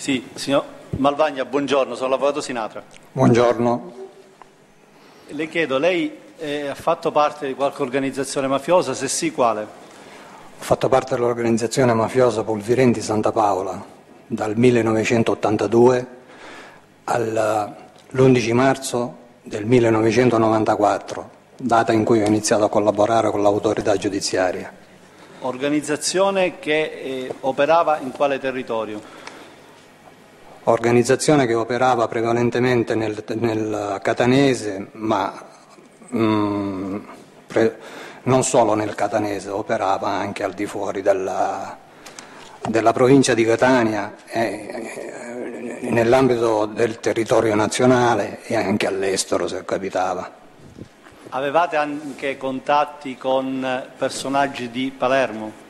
Sì, signor Malvagna, buongiorno, sono l'avvocato Sinatra. Buongiorno. Le chiedo, lei eh, ha fatto parte di qualche organizzazione mafiosa? Se sì, quale? Ho fatto parte dell'organizzazione mafiosa Pulvirenti Santa Paola dal 1982 all'11 marzo del 1994, data in cui ho iniziato a collaborare con l'autorità giudiziaria. Organizzazione che eh, operava in quale territorio? Organizzazione che operava prevalentemente nel, nel catanese, ma mm, pre, non solo nel catanese, operava anche al di fuori della, della provincia di Catania, eh, nell'ambito del territorio nazionale e anche all'estero se capitava. Avevate anche contatti con personaggi di Palermo?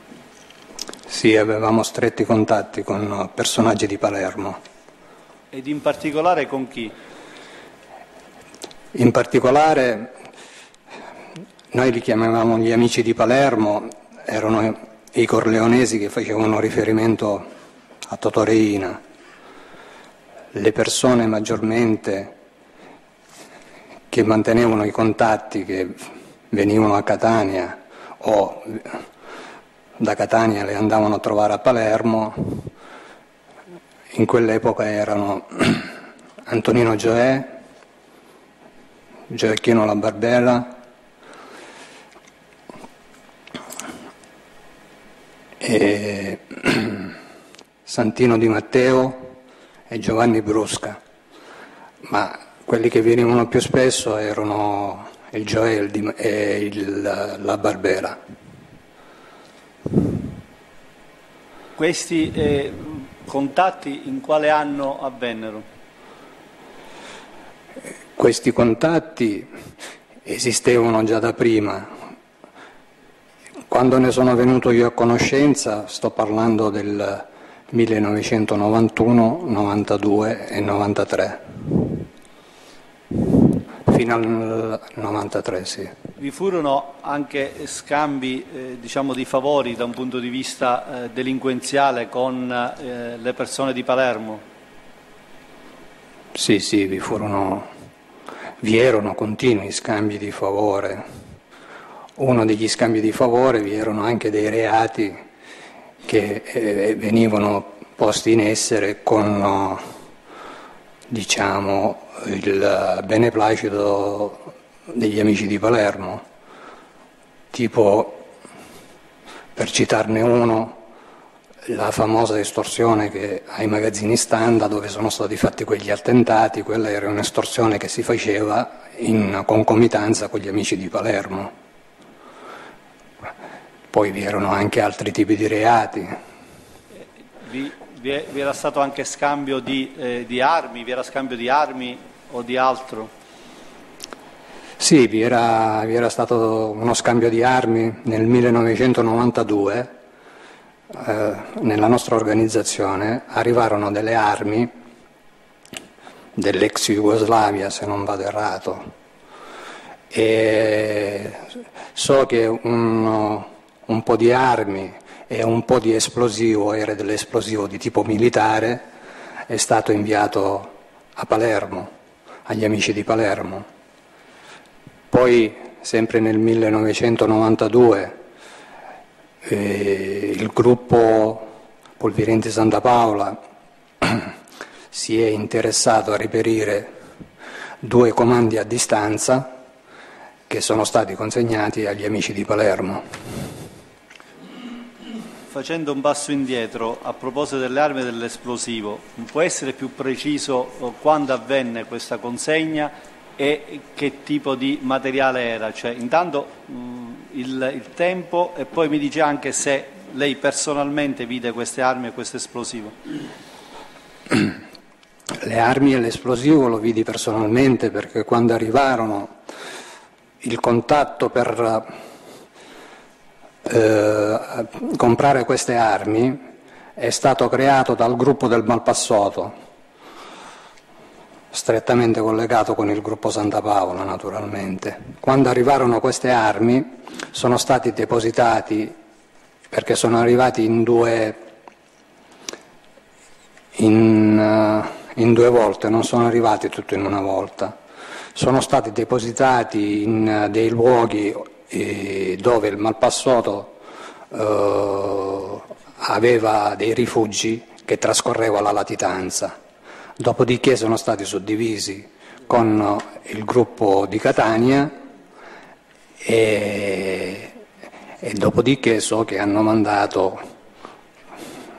Sì, avevamo stretti contatti con personaggi di Palermo. Ed in particolare con chi? In particolare noi li chiamavamo gli amici di Palermo, erano i corleonesi che facevano riferimento a Totoreina. Le persone maggiormente che mantenevano i contatti, che venivano a Catania o da Catania le andavano a trovare a Palermo, in quell'epoca erano Antonino Gioè, Gioacchino La Barbella e Santino Di Matteo e Giovanni Brusca, ma quelli che venivano più spesso erano il Gioel e il, la Barbera. Questi eh, contatti in quale anno avvennero? Questi contatti esistevano già da prima. Quando ne sono venuto io a conoscenza, sto parlando del 1991, 92 e 93 fino al 93, sì. Vi furono anche scambi eh, diciamo, di favori da un punto di vista eh, delinquenziale con eh, le persone di Palermo? Sì, sì, vi furono, vi erano continui scambi di favore. Uno degli scambi di favore vi erano anche dei reati che eh, venivano posti in essere con diciamo, il beneplacito degli amici di Palermo, tipo, per citarne uno, la famosa estorsione che ai magazzini Standa dove sono stati fatti quegli attentati, quella era un'estorsione che si faceva in concomitanza con gli amici di Palermo. Poi vi erano anche altri tipi di reati. Vi vi, era stato anche scambio di, eh, di, armi, vi era scambio di armi o di altro? Sì, vi era, vi era stato uno scambio di armi nel 1992, eh, nella nostra organizzazione arrivarono delle armi dell'ex Jugoslavia, se non vado errato, e so che un, un po' di armi e un po' di esplosivo, era dell'esplosivo di tipo militare, è stato inviato a Palermo, agli amici di Palermo. Poi, sempre nel 1992, eh, il gruppo Polvirenti Santa Paola si è interessato a reperire due comandi a distanza che sono stati consegnati agli amici di Palermo. Facendo un passo indietro, a proposito delle armi e dell'esplosivo, può essere più preciso eh, quando avvenne questa consegna e che tipo di materiale era? Cioè, intanto mh, il, il, tempo e poi mi dice anche se lei personalmente vide queste armi e questo esplosivo. Le armi e l'esplosivo lo vidi personalmente perché quando arrivarono il contatto per eh, comprare queste armi è stato creato dal gruppo del Malpassoto, strettamente collegato con il gruppo Santa Paola naturalmente. Quando arrivarono queste armi sono stati depositati perché sono arrivati in due, in, eh, in due volte, non sono arrivati tutti in una volta. Sono stati depositati in eh, dei luoghi dove il Malpassoto eh, aveva dei rifugi che trascorreva la latitanza. Dopodiché sono stati suddivisi con il gruppo di Catania e, e dopodiché so che hanno mandato,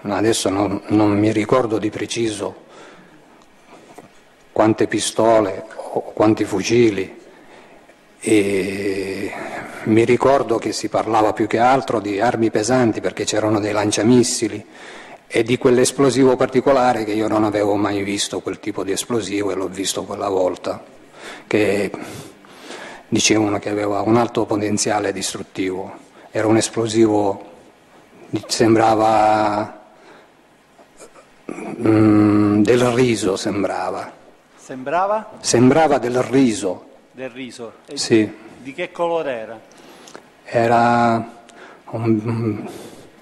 adesso non, non mi ricordo di preciso quante pistole o quanti fucili e mi ricordo che si parlava più che altro di armi pesanti perché c'erano dei lanciamissili e di quell'esplosivo particolare che io non avevo mai visto quel tipo di esplosivo e l'ho visto quella volta, che dicevano che aveva un alto potenziale distruttivo. Era un esplosivo, sembrava mm, del riso, sembrava. Sembrava? Sembrava del riso. Del riso? E sì. Di che colore era? Era un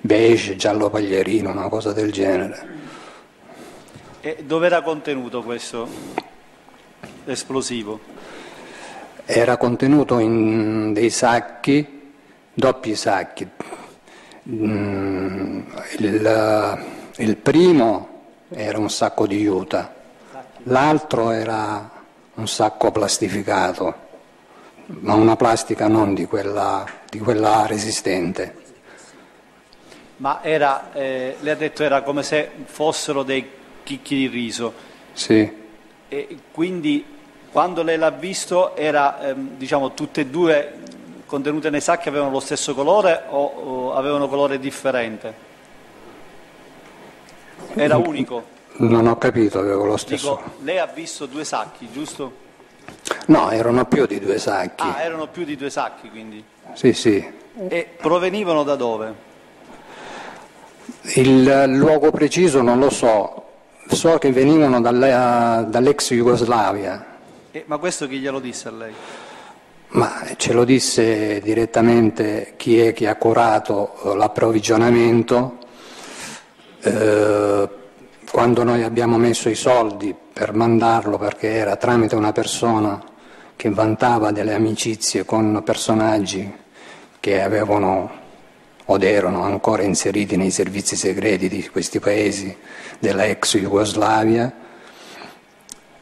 beige, giallo paglierino, una cosa del genere. E dove era contenuto questo esplosivo? Era contenuto in dei sacchi, doppi sacchi. Mm, il, il primo era un sacco di juta, l'altro era un sacco plastificato, ma una plastica non di quella, di quella resistente. Ma era, eh, lei ha detto era come se fossero dei chicchi di riso. Sì. E quindi quando lei l'ha visto era, ehm, diciamo, tutte e due contenute nei sacchi avevano lo stesso colore o, o avevano colore differente? Era unico? Non ho capito, avevo lo stesso. Dico, lei ha visto due sacchi, giusto? No, erano più di due sacchi. Ah, erano più di due sacchi quindi? Sì, sì. E provenivano da dove? Il luogo preciso non lo so, so che venivano dall'ex Jugoslavia. Eh, ma questo chi glielo disse a lei? Ma ce lo disse direttamente chi è che ha curato l'approvvigionamento. Eh, quando noi abbiamo messo i soldi per mandarlo, perché era tramite una persona che vantava delle amicizie con personaggi che avevano od erano ancora inseriti nei servizi segreti di questi paesi della ex Jugoslavia,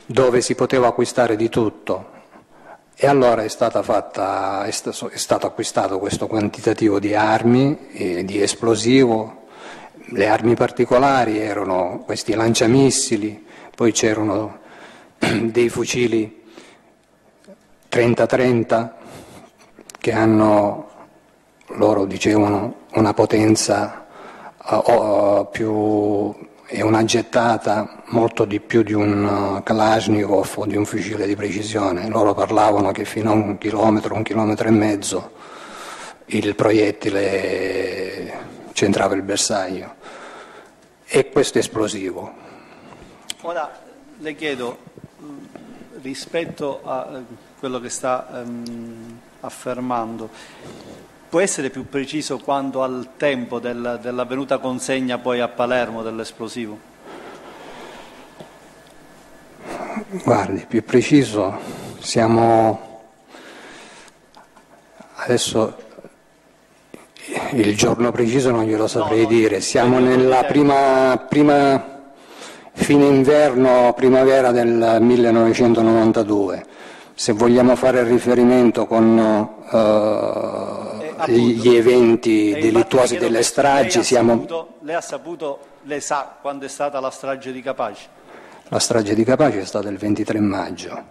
dove si poteva acquistare di tutto. E allora è, fatta, è, stato acquistato questo quantitativo di armi, e di esplosivo, le armi particolari erano questi lanciamissili, poi c'erano dei fucili 30-30 che hanno loro dicevano una potenza uh, più e una gettata molto di più di un uh, Kalashnikov o di un fucile di precisione. Loro parlavano che fino a un chilometro, un chilometro e mezzo il proiettile centrava il bersaglio. E questo esplosivo. Ora le chiedo, rispetto a eh, quello che sta um, affermando, Può essere più preciso quanto al tempo del, dell'avvenuta consegna poi a Palermo dell'esplosivo? Guardi, più preciso, siamo adesso il giorno preciso non glielo saprei no, dire, siamo nella prima, prima fine inverno, primavera del 1992. Se vogliamo fare riferimento con uh, gli eventi delittuosi delle stragi. Lei siamo... saputo, lei ha saputo, lei sa quando è stata la strage di Capaci? La strage di Capaci è stata il 23 maggio,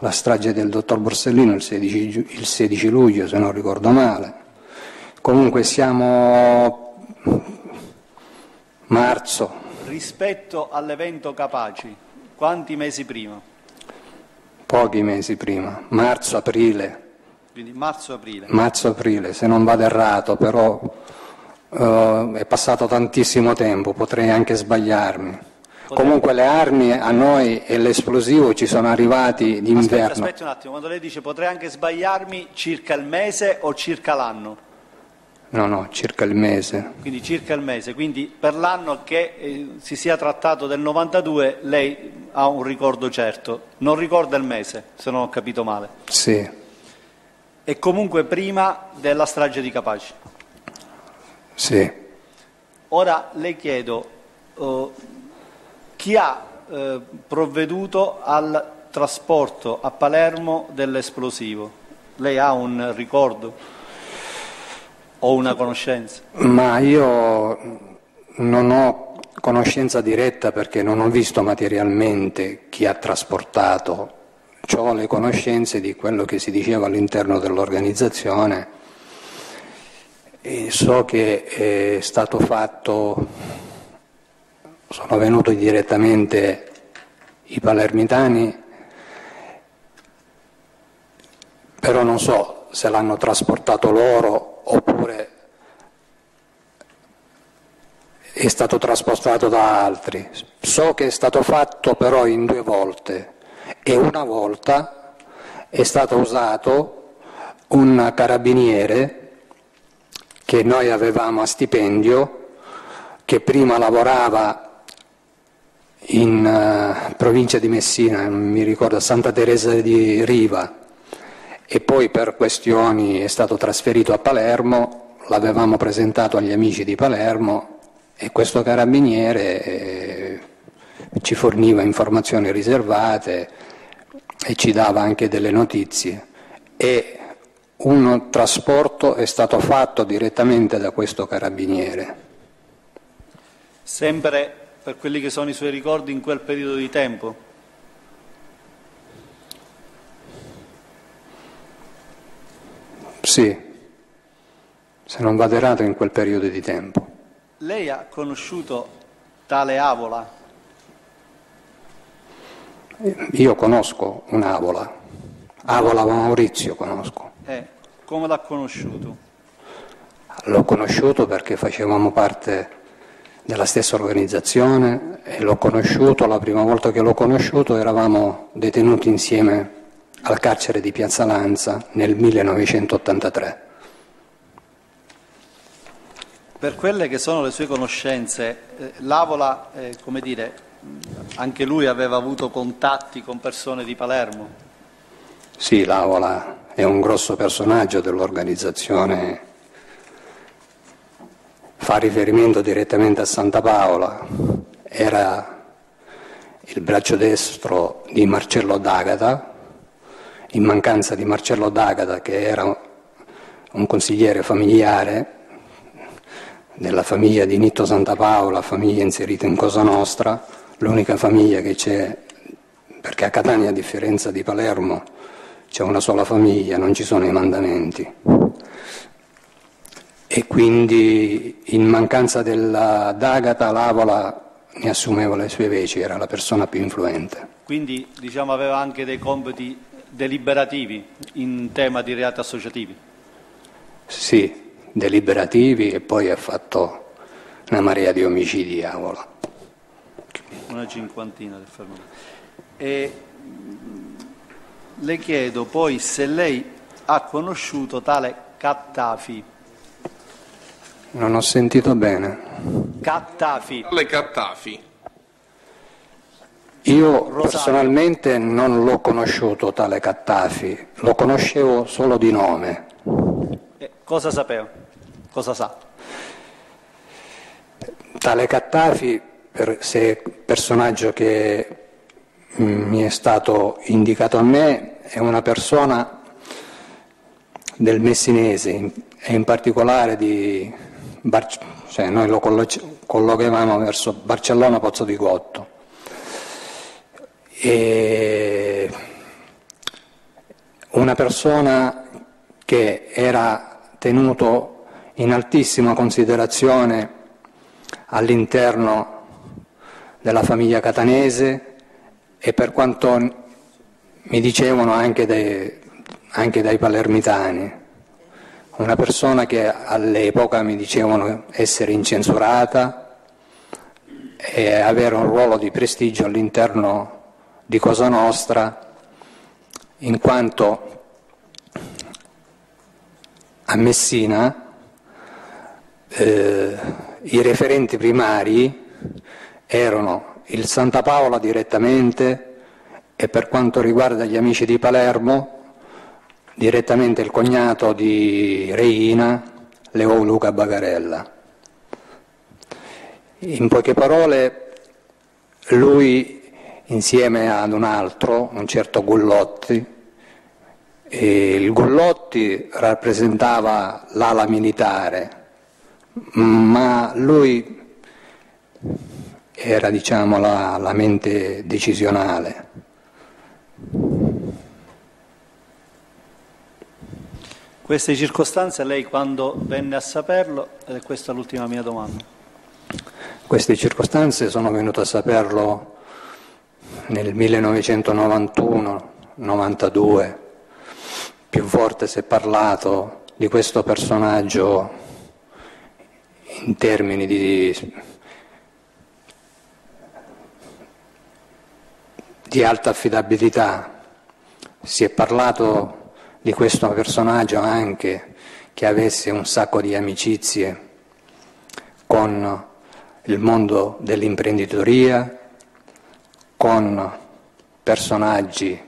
la strage del dottor Borsellino il 16, il 16 luglio, se non ricordo male. Comunque siamo marzo. Rispetto all'evento Capaci, quanti mesi prima? Pochi mesi prima, marzo, aprile. Quindi marzo-aprile. Marzo-aprile, se non vado errato, però uh, è passato tantissimo tempo, potrei anche sbagliarmi. Comunque le armi a noi e l'esplosivo ci sono arrivati d'inverno. Aspetti un attimo, quando lei dice potrei anche sbagliarmi circa il mese o circa l'anno? No, no, circa il mese. Quindi circa il mese, quindi per l'anno che eh, si sia trattato del 92 lei ha un ricordo certo, non ricorda il mese, se non ho capito male. Sì. E comunque prima della strage di Capaci. Sì. Ora le chiedo uh, chi ha uh, provveduto al trasporto a Palermo dell'esplosivo. Lei ha un ricordo? O una conoscenza? Ma io non ho conoscenza diretta perché non ho visto materialmente chi ha trasportato, ho le conoscenze di quello che si diceva all'interno dell'organizzazione e so che è stato fatto, sono venuti direttamente i palermitani, però non so se l'hanno trasportato loro oppure è stato trasportato da altri. So che è stato fatto però in due volte e una volta è stato usato un carabiniere che noi avevamo a stipendio, che prima lavorava in uh, provincia di Messina, mi ricordo, Santa Teresa di Riva, e poi per questioni è stato trasferito a Palermo, l'avevamo presentato agli amici di Palermo e questo carabiniere eh, ci forniva informazioni riservate e ci dava anche delle notizie e un trasporto è stato fatto direttamente da questo carabiniere. Sempre per quelli che sono i suoi ricordi in quel periodo di tempo? Sì, se non vado errato in quel periodo di tempo. Lei ha conosciuto tale Avola? Io conosco un'Avola, Avola Maurizio conosco. Eh, come l'ha conosciuto? L'ho conosciuto perché facevamo parte della stessa organizzazione e l'ho conosciuto, la prima volta che l'ho conosciuto eravamo detenuti insieme al carcere di Piazza Lanza nel 1983. Per quelle che sono le sue conoscenze, eh, Lavola, eh, come dire, anche lui aveva avuto contatti con persone di Palermo? Sì, Lavola è un grosso personaggio dell'organizzazione, fa riferimento direttamente a Santa Paola, era il braccio destro di Marcello D'Agata, in mancanza di Marcello D'Agata che era un consigliere familiare della famiglia di Nitto Santa Paola, famiglia inserita in Cosa Nostra, l'unica famiglia che c'è, perché a Catania a differenza di Palermo c'è una sola famiglia, non ci sono i mandamenti. E quindi in mancanza della D'Agata l'Avola ne assumeva le sue veci, era la persona più influente. Quindi diciamo aveva anche dei compiti deliberativi in tema di reati associativi? Sì, deliberativi e poi ha fatto una marea di omicidi a Avola. Una cinquantina del fermo. E le chiedo poi se lei ha conosciuto tale Cattafi. Non ho sentito bene. Cattafi. Tale Cattafi. Io personalmente non l'ho conosciuto tale Cattafi, lo conoscevo solo di nome. Eh, cosa sapeva? Cosa sa? Tale Cattafi, per, se personaggio che mi è stato indicato a me, è una persona del messinese e in particolare di Bar- cioè noi lo collochiamo verso Barcellona Pozzo di Gotto e una persona che era tenuto in altissima considerazione all'interno della famiglia catanese e per quanto mi dicevano anche dai, anche dai palermitani, una persona che all'epoca mi dicevano essere incensurata e avere un ruolo di prestigio all'interno di Cosa Nostra, in quanto a Messina eh, i referenti primari erano il Santa Paola direttamente e per quanto riguarda gli amici di Palermo direttamente il cognato di Reina, Leo Luca Bagarella. In poche parole, lui insieme ad un altro, un certo Gullotti, il Gullotti rappresentava l'ala militare, ma lui era diciamo, la, la mente decisionale. Queste circostanze lei quando venne a saperlo, ed è questa l'ultima mia domanda. Queste circostanze sono venute a saperlo nel 1991-92, più volte si è parlato di questo personaggio in termini di, di alta affidabilità, si è parlato di questo personaggio anche che avesse un sacco di amicizie con il mondo dell'imprenditoria, con personaggi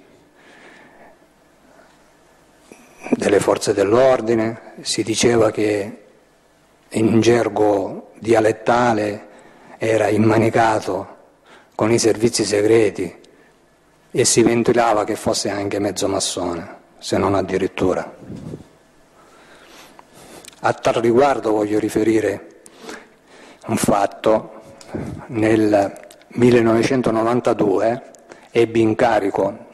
delle forze dell'ordine, si diceva che in gergo dialettale era immanicato con i servizi segreti e si ventilava che fosse anche mezzo massone se non addirittura. A tal riguardo voglio riferire un fatto. Nel 1992 ebbi incarico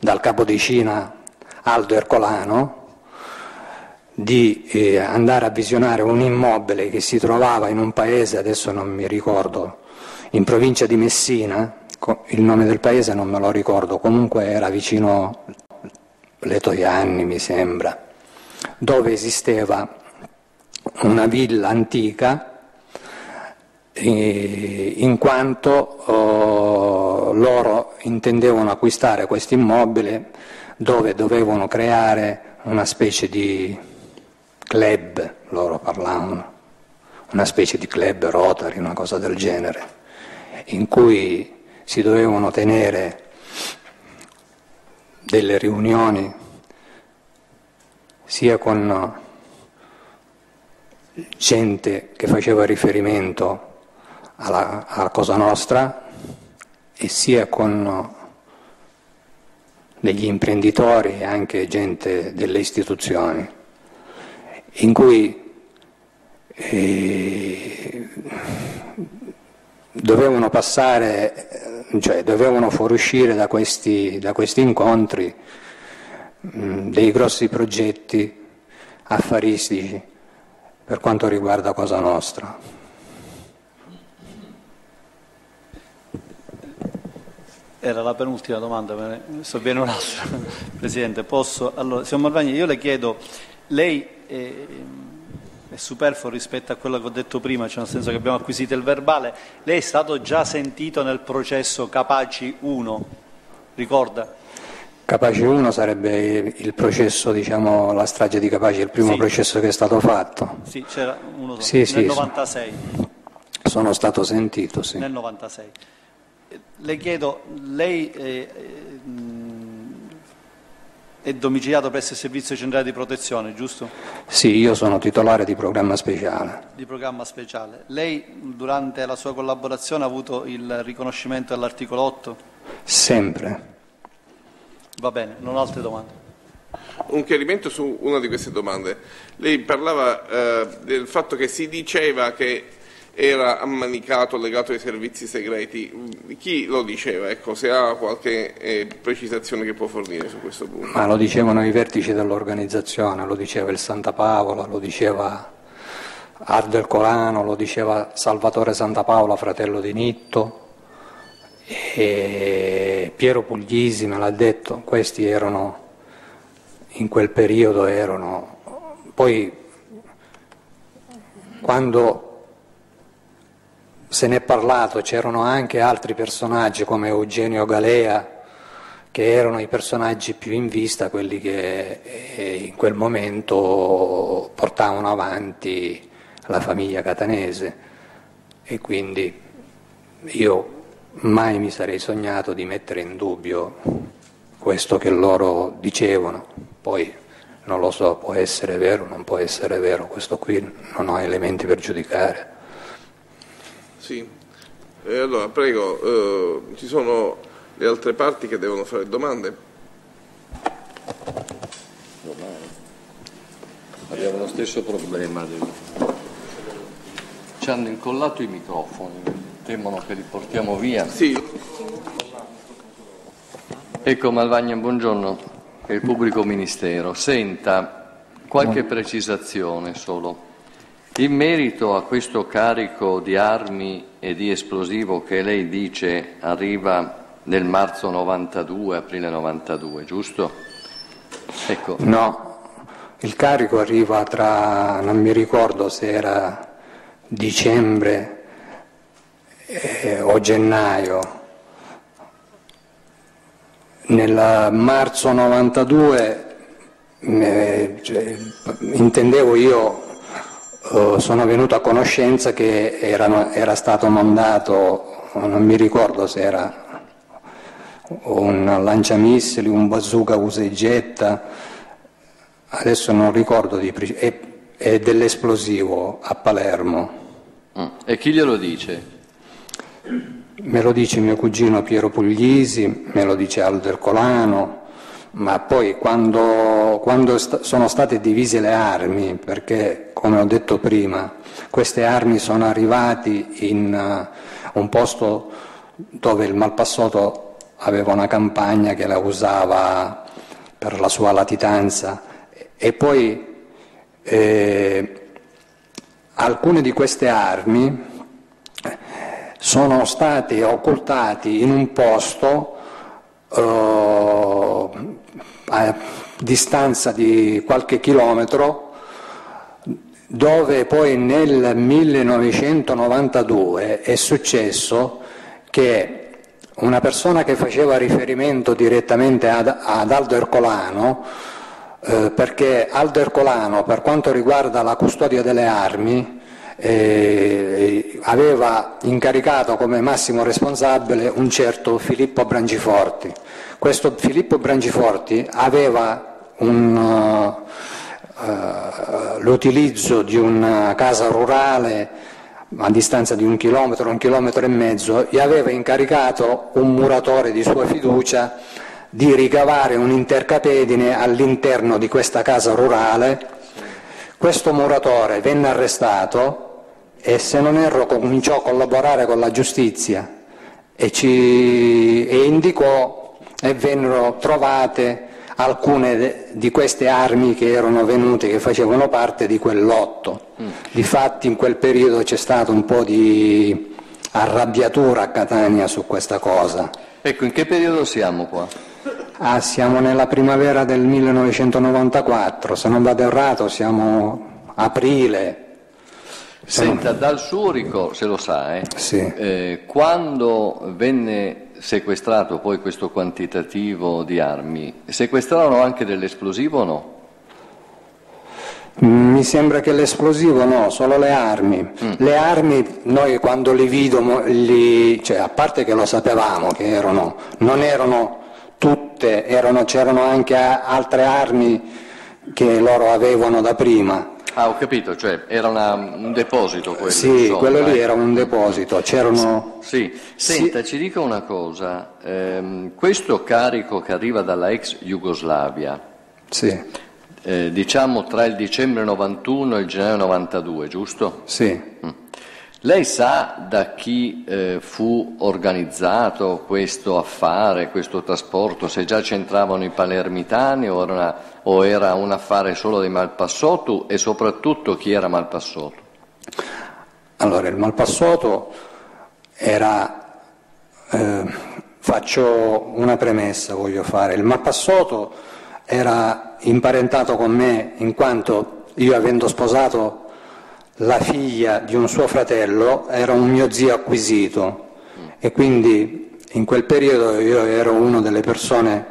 dal capo di Cina Aldo Ercolano di eh, andare a visionare un immobile che si trovava in un paese, adesso non mi ricordo, in provincia di Messina, il nome del paese non me lo ricordo, comunque era vicino Letoianni mi sembra, dove esisteva una villa antica in quanto oh, loro intendevano acquistare questo immobile dove dovevano creare una specie di club, loro parlavano, una specie di club Rotary, una cosa del genere, in cui si dovevano tenere delle riunioni sia con gente che faceva riferimento alla, alla Cosa Nostra e sia con degli imprenditori e anche gente delle istituzioni, in cui eh, dovevano passare cioè dovevano fuoriuscire da questi, da questi incontri mh, dei grossi progetti affaristici per quanto riguarda Cosa Nostra. Era la penultima domanda, me ne sovviene un'altra. Presidente, posso? Allora, signor Malvagni, io le chiedo, lei... Eh, è superfluo rispetto a quello che ho detto prima, cioè nel senso che abbiamo acquisito il verbale. Lei è stato già sentito nel processo Capaci 1, ricorda? Capaci 1 sarebbe il processo, diciamo, la strage di Capaci, il primo sì. processo che è stato fatto. Sì, c'era uno solo, sì, nel sì, 96. Sono stato sentito, sì. Nel 96. Le chiedo, lei... Eh, è domiciliato presso il Servizio Centrale di Protezione, giusto? Sì, io sono titolare di programma speciale. Di programma speciale. Lei durante la sua collaborazione ha avuto il riconoscimento dell'articolo 8? Sempre. Va bene, non ho altre domande. Un chiarimento su una di queste domande. Lei parlava eh, del fatto che si diceva che era ammanicato, legato ai servizi segreti. Chi lo diceva? Ecco, se ha qualche eh, precisazione che può fornire su questo punto. Ma lo dicevano i vertici dell'organizzazione, lo diceva il Santa Paola, lo diceva Ardel Colano, lo diceva Salvatore Santa Paola, fratello di Nitto, e Piero Puglisi me l'ha detto, questi erano, in quel periodo erano, poi quando se ne è parlato, c'erano anche altri personaggi come Eugenio Galea, che erano i personaggi più in vista, quelli che eh, in quel momento portavano avanti la famiglia catanese e quindi io mai mi sarei sognato di mettere in dubbio questo che loro dicevano, poi non lo so, può essere vero, non può essere vero, questo qui non ho elementi per giudicare. Sì, e allora prego, eh, ci sono le altre parti che devono fare domande? Abbiamo lo stesso problema. Ci hanno incollato i microfoni, temono che li portiamo via. Sì. Ecco Malvagna, buongiorno, il pubblico ministero. Senta, qualche precisazione solo. In merito a questo carico di armi e di esplosivo che lei dice arriva nel marzo 92, aprile 92, giusto? Ecco. No, il carico arriva tra, non mi ricordo se era dicembre eh, o gennaio. Nel marzo 92 eh, cioè, intendevo io, eh, sono venuto a conoscenza che erano, era stato mandato, non mi ricordo se era un lanciamissili, un bazooka usa e getta, adesso non ricordo di preciso, è, dell'esplosivo a Palermo. Mm. E chi glielo dice? Me lo dice mio cugino Piero Puglisi, me lo dice Aldo Ercolano, ma poi quando, quando st- sono state divise le armi, perché come ho detto prima, queste armi sono arrivate in uh, un posto dove il Malpassato aveva una campagna che la usava per la sua latitanza. E poi eh, alcune di queste armi sono state occultate in un posto eh, a distanza di qualche chilometro dove poi nel 1992 è successo che una persona che faceva riferimento direttamente ad, ad Aldo Ercolano, eh, perché Aldo Ercolano, per quanto riguarda la custodia delle armi, eh, aveva incaricato come massimo responsabile un certo Filippo Brangiforti. Questo Filippo Brangiforti aveva un, uh, uh, l'utilizzo di una casa rurale a distanza di un chilometro, un chilometro e mezzo, gli aveva incaricato un muratore di sua fiducia di ricavare un intercapedine all'interno di questa casa rurale. Questo muratore venne arrestato e se non erro cominciò a collaborare con la giustizia e, ci, e indicò e vennero trovate alcune di queste armi che erano venute, che facevano parte di quel lotto. Mm. Difatti in quel periodo c'è stato un po' di arrabbiatura a Catania su questa cosa. Ecco, in che periodo siamo qua? Ah, siamo nella primavera del 1994, se non vado errato siamo aprile. Senta, dal suo ricordo, se lo sa, eh, sì. eh, quando venne sequestrato poi questo quantitativo di armi, sequestrarono anche dell'esplosivo o no? Mi sembra che l'esplosivo no, solo le armi. Mm. Le armi noi quando li vido, li, cioè, a parte che lo sapevamo che erano, non erano tutte, erano, c'erano anche altre armi che loro avevano da prima. Ah, ho capito, cioè era una, un deposito quello. Sì, insomma, quello lì eh. era un deposito, c'erano... Sì, senta, sì. ci dica una cosa, ehm, questo carico che arriva dalla ex Jugoslavia, sì. eh, diciamo tra il dicembre 91 e il gennaio 92, giusto? Sì. Mm. Lei sa da chi eh, fu organizzato questo affare, questo trasporto, se già c'entravano i palermitani o era, una, o era un affare solo dei Malpassotu e soprattutto chi era Malpassotu? Allora, il Malpassoto era, eh, faccio una premessa, voglio fare, il Malpassoto era imparentato con me in quanto io avendo sposato la figlia di un suo fratello era un mio zio acquisito e quindi in quel periodo io ero una delle persone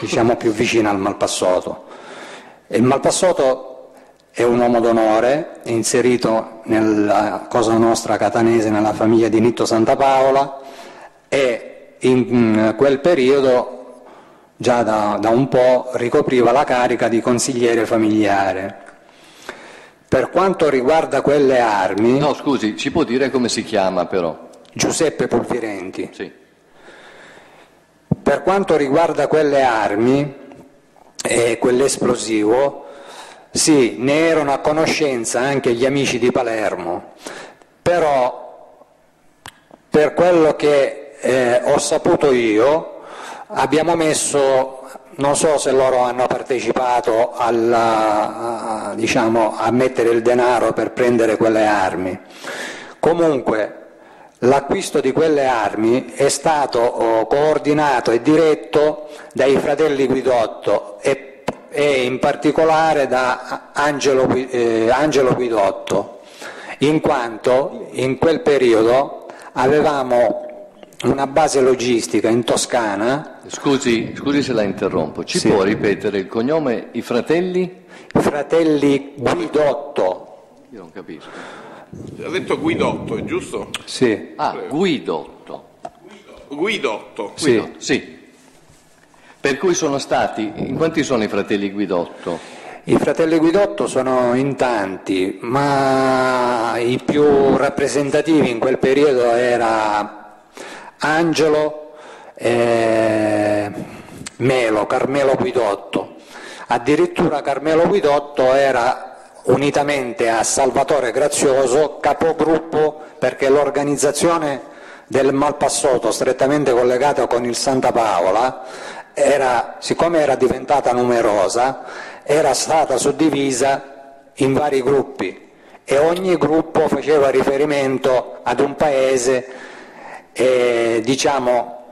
diciamo più vicine al Malpassoto. E il Malpassoto è un uomo d'onore, è inserito nella Cosa Nostra catanese nella famiglia di Nitto Santa Paola e in quel periodo già da, da un po' ricopriva la carica di consigliere familiare. Per quanto riguarda quelle armi... No, scusi, ci può dire come si chiama però? Giuseppe Polfirenti. Sì. Per quanto riguarda quelle armi e quell'esplosivo, sì, ne erano a conoscenza anche gli amici di Palermo, però per quello che eh, ho saputo io abbiamo messo, non so se loro hanno partecipato alla, a, diciamo, a mettere il denaro per prendere quelle armi. Comunque l'acquisto di quelle armi è stato oh, coordinato e diretto dai fratelli Guidotto e e in particolare da Angelo, eh, Angelo Guidotto, in quanto in quel periodo avevamo una base logistica in Toscana. Scusi, scusi se la interrompo, ci sì. può ripetere il cognome I fratelli? Fratelli Guidotto. Io non capisco. Ha detto Guidotto, è giusto? Sì. Ah, Guidotto. Guidotto. Sì. Guidotto. sì. Per cui sono stati, in quanti sono i fratelli Guidotto? I fratelli Guidotto sono in tanti, ma i più rappresentativi in quel periodo era Angelo e Melo, Carmelo Guidotto. Addirittura Carmelo Guidotto era unitamente a Salvatore Grazioso capogruppo perché l'organizzazione del Malpassoto strettamente collegata con il Santa Paola era, siccome era diventata numerosa, era stata suddivisa in vari gruppi e ogni gruppo faceva riferimento ad un paese e diciamo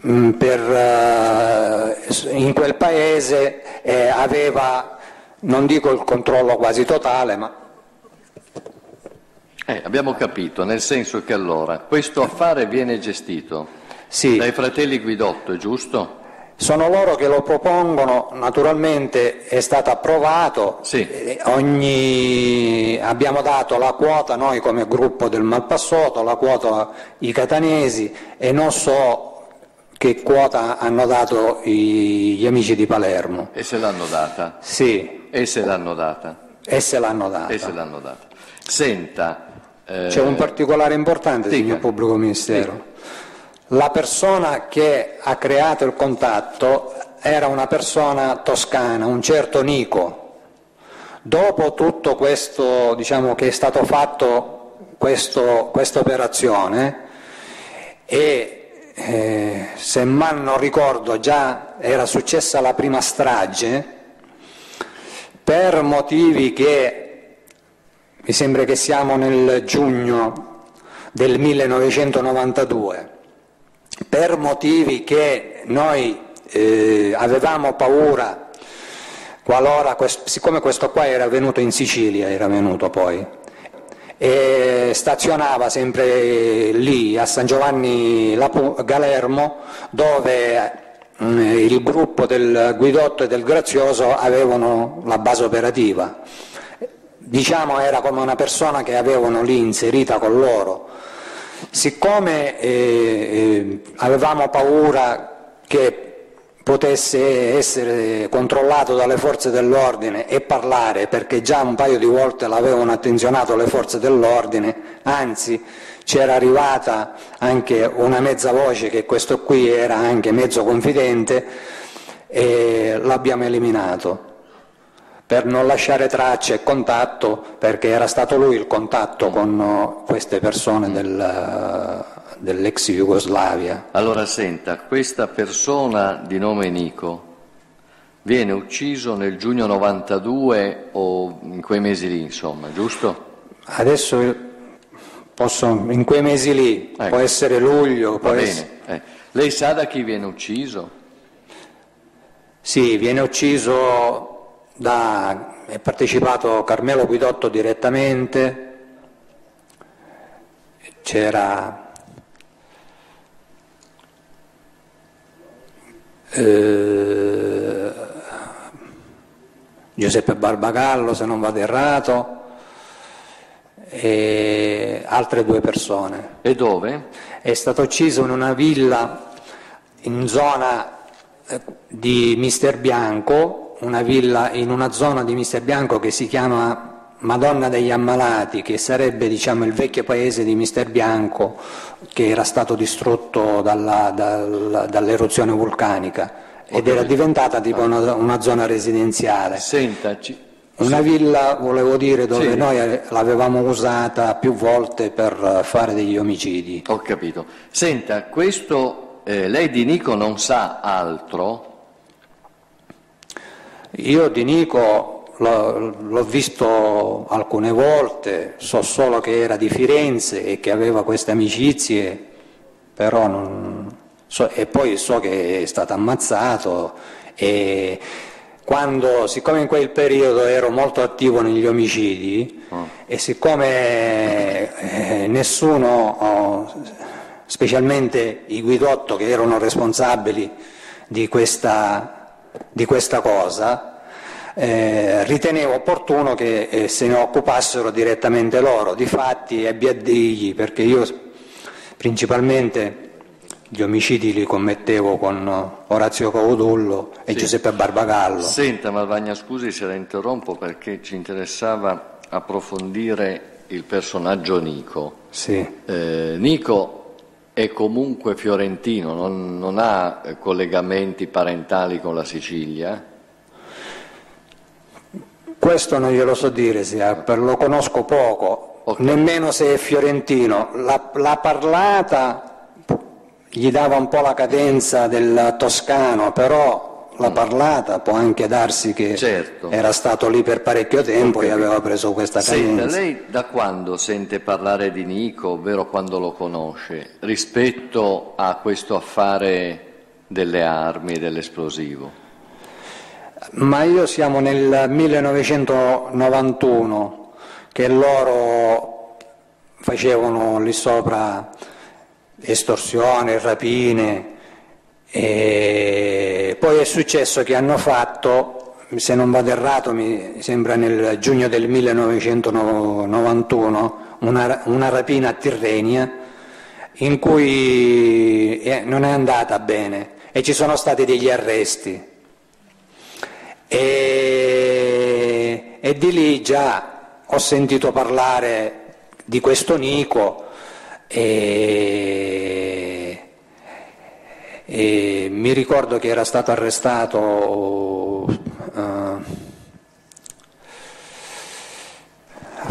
per, uh, in quel paese eh, aveva, non dico il controllo quasi totale, ma... Eh, abbiamo capito, nel senso che allora questo affare viene gestito sì. Dai fratelli Guidotto, è giusto? Sono loro che lo propongono, naturalmente è stato approvato, sì. Ogni... abbiamo dato la quota noi come gruppo del Malpassoto, la quota i catanesi e non so che quota hanno dato gli amici di Palermo. E se l'hanno data? Sì. E se l'hanno data? E se l'hanno data. E se l'hanno data. Senta... Eh... C'è un particolare importante, Dica. signor Pubblico Ministero. Dica. La persona che ha creato il contatto era una persona toscana, un certo Nico. Dopo tutto questo, diciamo, che è stato fatto questa operazione e eh, se mal non ricordo già era successa la prima strage, per motivi che mi sembra che siamo nel giugno del 1992, per motivi che noi eh, avevamo paura, qualora, siccome questo qua era venuto in Sicilia, era venuto poi, e stazionava sempre lì a San Giovanni Galermo dove mm, il gruppo del Guidotto e del Grazioso avevano la base operativa. Diciamo era come una persona che avevano lì inserita con loro Siccome eh, eh, avevamo paura che potesse essere controllato dalle forze dell'ordine e parlare, perché già un paio di volte l'avevano attenzionato le forze dell'ordine, anzi c'era arrivata anche una mezza voce che questo qui era anche mezzo confidente e l'abbiamo eliminato. Per non lasciare tracce e contatto, perché era stato lui il contatto con queste persone del, dell'ex Jugoslavia. Allora senta, questa persona di nome Nico viene ucciso nel giugno 92 o in quei mesi lì, insomma, giusto? Adesso posso, in quei mesi lì, ecco. può essere luglio. Va bene. Essere... Eh. Lei sa da chi viene ucciso? Sì, viene ucciso da, è partecipato Carmelo Guidotto direttamente, c'era eh, Giuseppe Barbagallo, se non vado errato, e altre due persone. E dove? È stato ucciso in una villa in zona eh, di Mister Bianco, una villa in una zona di Mister Bianco che si chiama Madonna degli Ammalati, che sarebbe diciamo, il vecchio paese di Mister Bianco che era stato distrutto dalla, dalla, dall'eruzione vulcanica ed era diventata tipo una, una zona residenziale. Sentaci. Una villa, volevo dire, dove sì. noi l'avevamo usata più volte per fare degli omicidi. Ho capito. Senta, questo, eh, lei di Nico non sa altro? Io di Nico l'ho visto alcune volte, so solo che era di Firenze e che aveva queste amicizie, però non, so, e poi so che è stato ammazzato e quando, siccome in quel periodo ero molto attivo negli omicidi oh. e siccome eh, nessuno, oh, specialmente i guidotto che erano responsabili di questa, di questa cosa, eh, ritenevo opportuno che eh, se ne occupassero direttamente loro. Difatti ebbi a dirgli, perché io principalmente gli omicidi li commettevo con Orazio Cavodullo e sì. Giuseppe Barbagallo. Senta Malvagna, scusi se la interrompo perché ci interessava approfondire il personaggio Nico. Sì. Eh, Nico è comunque fiorentino, non, non ha collegamenti parentali con la Sicilia? Questo non glielo so dire, lo conosco poco, okay. nemmeno se è fiorentino. La, la, parlata gli dava un po' la cadenza del toscano, però la mm. parlata può anche darsi che certo. era stato lì per parecchio tempo okay. e aveva preso questa cadenza. Senta, lei da quando sente parlare di Nico, ovvero quando lo conosce, rispetto a questo affare delle armi e dell'esplosivo? Ma io siamo nel 1991 che loro facevano lì sopra estorsioni, rapine e poi è successo che hanno fatto, se non vado errato, mi sembra nel giugno del 1991, una, una rapina a Tirrenia in cui eh, non è andata bene e ci sono stati degli arresti e, e di lì già ho sentito parlare di questo Nico e, e mi ricordo che era stato arrestato uh,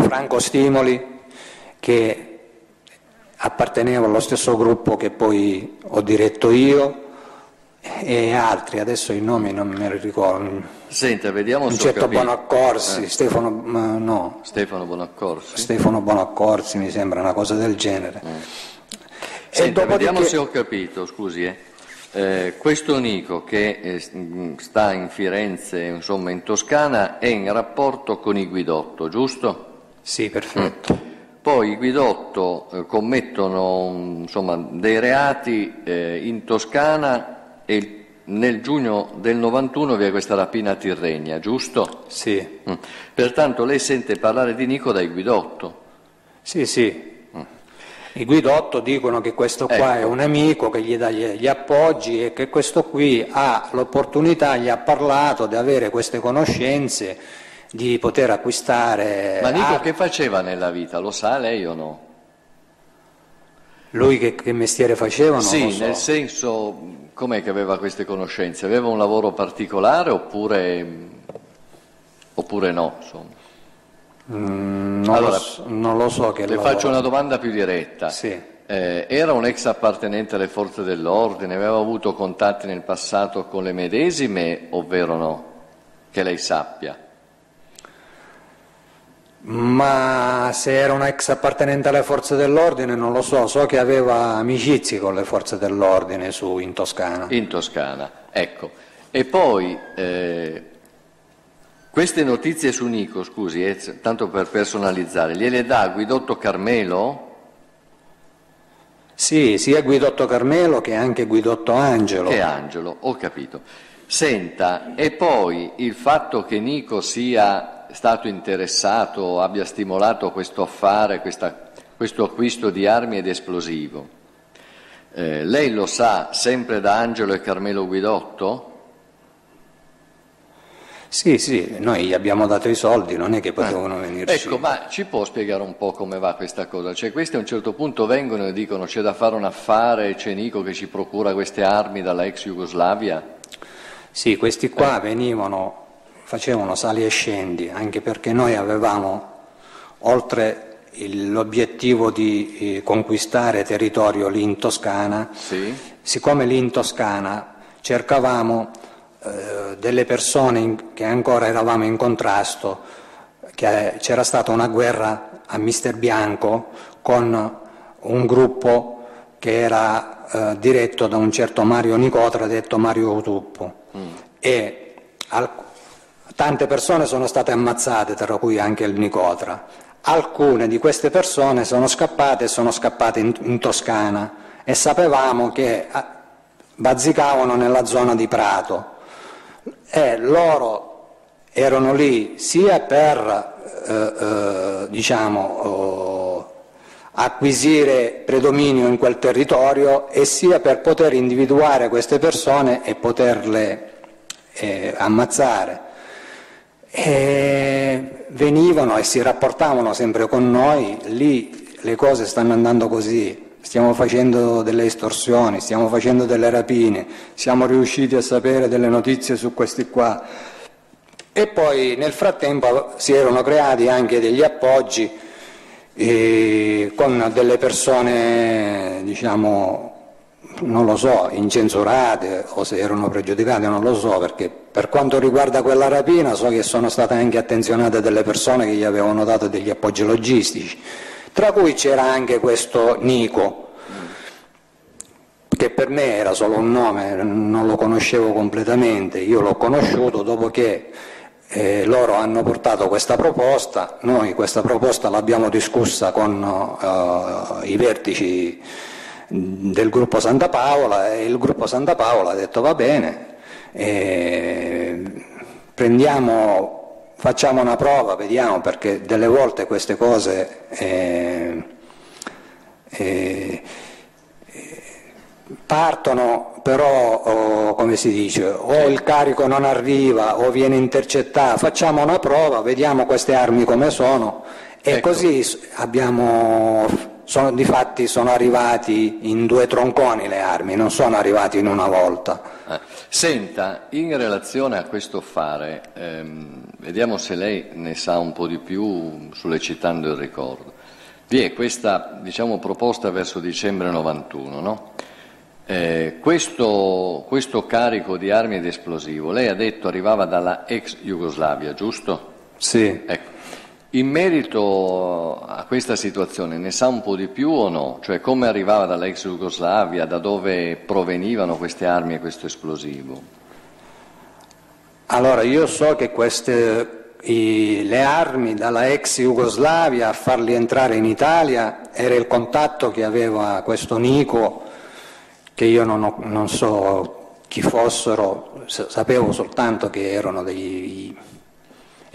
Franco Stimoli che apparteneva allo stesso gruppo che poi ho diretto io e altri, adesso i nomi non me li ricordo. Senta, vediamo Un certo Bonaccorsi, eh. Stefano, no. Stefano Bonaccorsi. Stefano Bonaccorsi mi sembra una cosa del genere. Mm. Senta, vediamo che... se ho capito, scusi. Eh. Eh, questo Nico che eh, sta in Firenze, insomma in Toscana, è in rapporto con i Guidotto, giusto? Sì, perfetto. Mm. Poi i Guidotto eh, commettono insomma, dei reati in Toscana e nel giugno del 91 vi è questa rapina a Tirrenia, giusto? Sì. Mm. Pertanto lei sente parlare di Nico dai Guidotto? Sì, sì. Mm. I Guidotto dicono che questo qua ecco. è un amico che gli dà gli, gli appoggi e che questo qui ha l'opportunità, gli ha parlato di avere queste conoscenze, di poter acquistare... Ma Nico che faceva nella vita, lo sa lei o no? Lui che, che mestiere faceva? Non sì, so. nel senso, com'è che aveva queste conoscenze? Aveva un lavoro particolare oppure, oppure no? Mm, non, allora, lo so, non, lo so, che Le lavoro. faccio una domanda più diretta. Sì. Eh, era un ex appartenente alle forze dell'ordine? Aveva avuto contatti nel passato con le medesime, ovvero no? Che lei sappia. Ma se era un ex appartenente alle forze dell'ordine non lo so, so che aveva amicizie con le forze dell'ordine su, in Toscana. In Toscana, ecco. E poi eh, queste notizie su Nico, scusi, eh, tanto per personalizzare, gliele dà Guidotto Carmelo? Sì, sia Guidotto Carmelo che anche Guidotto Angelo. Che Angelo, ho capito. Senta, e poi il fatto che Nico sia stato interessato, abbia stimolato questo affare, questa, questo acquisto di armi ed esplosivo, eh, lei lo sa sempre da Angelo e Carmelo Guidotto? Sì, sì, noi gli abbiamo dato i soldi, non è che potevano ah, venirci. Ecco, ma ci può spiegare un po' come va questa cosa? Cioè questi a un certo punto vengono e dicono c'è da fare un affare, c'è Nico che ci procura queste armi dalla ex Jugoslavia? Sì, questi qua eh. venivano, facevano sali e scendi, anche perché noi avevamo, oltre l'obiettivo di eh, conquistare territorio lì in Toscana, sì. siccome lì in Toscana cercavamo eh, delle persone in, che ancora eravamo in contrasto, che c'era stata una guerra a Mister Bianco con un gruppo che era eh, diretto da un certo Mario Nicotra, detto Mario Utuppo. Mm. E al, tante persone sono state ammazzate, tra cui anche il Nicotra. Alcune di queste persone sono scappate e sono scappate in, in Toscana e sapevamo che ah, bazzicavano nella zona di Prato e loro erano lì sia per eh, eh, diciamo, eh, acquisire predominio in quel territorio e sia per poter individuare queste persone e poterle eh, ammazzare. E venivano e si rapportavano sempre con noi, lì le cose stanno andando così, stiamo facendo delle estorsioni, stiamo facendo delle rapine, siamo riusciti a sapere delle notizie su questi qua. E poi nel frattempo si erano creati anche degli appoggi eh, con delle persone, diciamo, non lo so, incensurate o se erano pregiudicate, non lo so, perché per quanto riguarda quella rapina so che sono state anche attenzionate delle persone che gli avevano dato degli appoggi logistici tra cui c'era anche questo Nico, che per me era solo un nome, non lo conoscevo completamente, io l'ho conosciuto dopo che eh, loro hanno portato questa proposta, noi questa proposta l'abbiamo discussa con uh, i vertici del gruppo Santa Paola e il gruppo Santa Paola ha detto va bene, eh, prendiamo facciamo una prova, vediamo, perché delle volte queste cose eh, eh, partono, però oh, come si dice, o il carico non arriva o viene intercettato, facciamo una prova, vediamo queste armi come sono e ecco. così abbiamo, sono, di fatti sono arrivati in due tronconi le armi, non sono arrivati in una volta. Eh. Senta, in relazione a questo affare, ehm, vediamo se lei ne sa un po' di più sollecitando il ricordo. Vi è questa diciamo, proposta verso dicembre 91, no? eh, questo, questo, carico di armi ed esplosivo, lei ha detto arrivava dalla ex Jugoslavia, giusto? Sì. Ecco. In merito a questa situazione ne sa un po' di più o no? Cioè come arrivava dall'ex Jugoslavia, da dove provenivano queste armi e questo esplosivo? Allora io so che queste, i, le armi dalla ex Jugoslavia a farli entrare in Italia era il contatto che aveva questo Nico, che io non, ho, non so chi fossero, sapevo soltanto che erano dei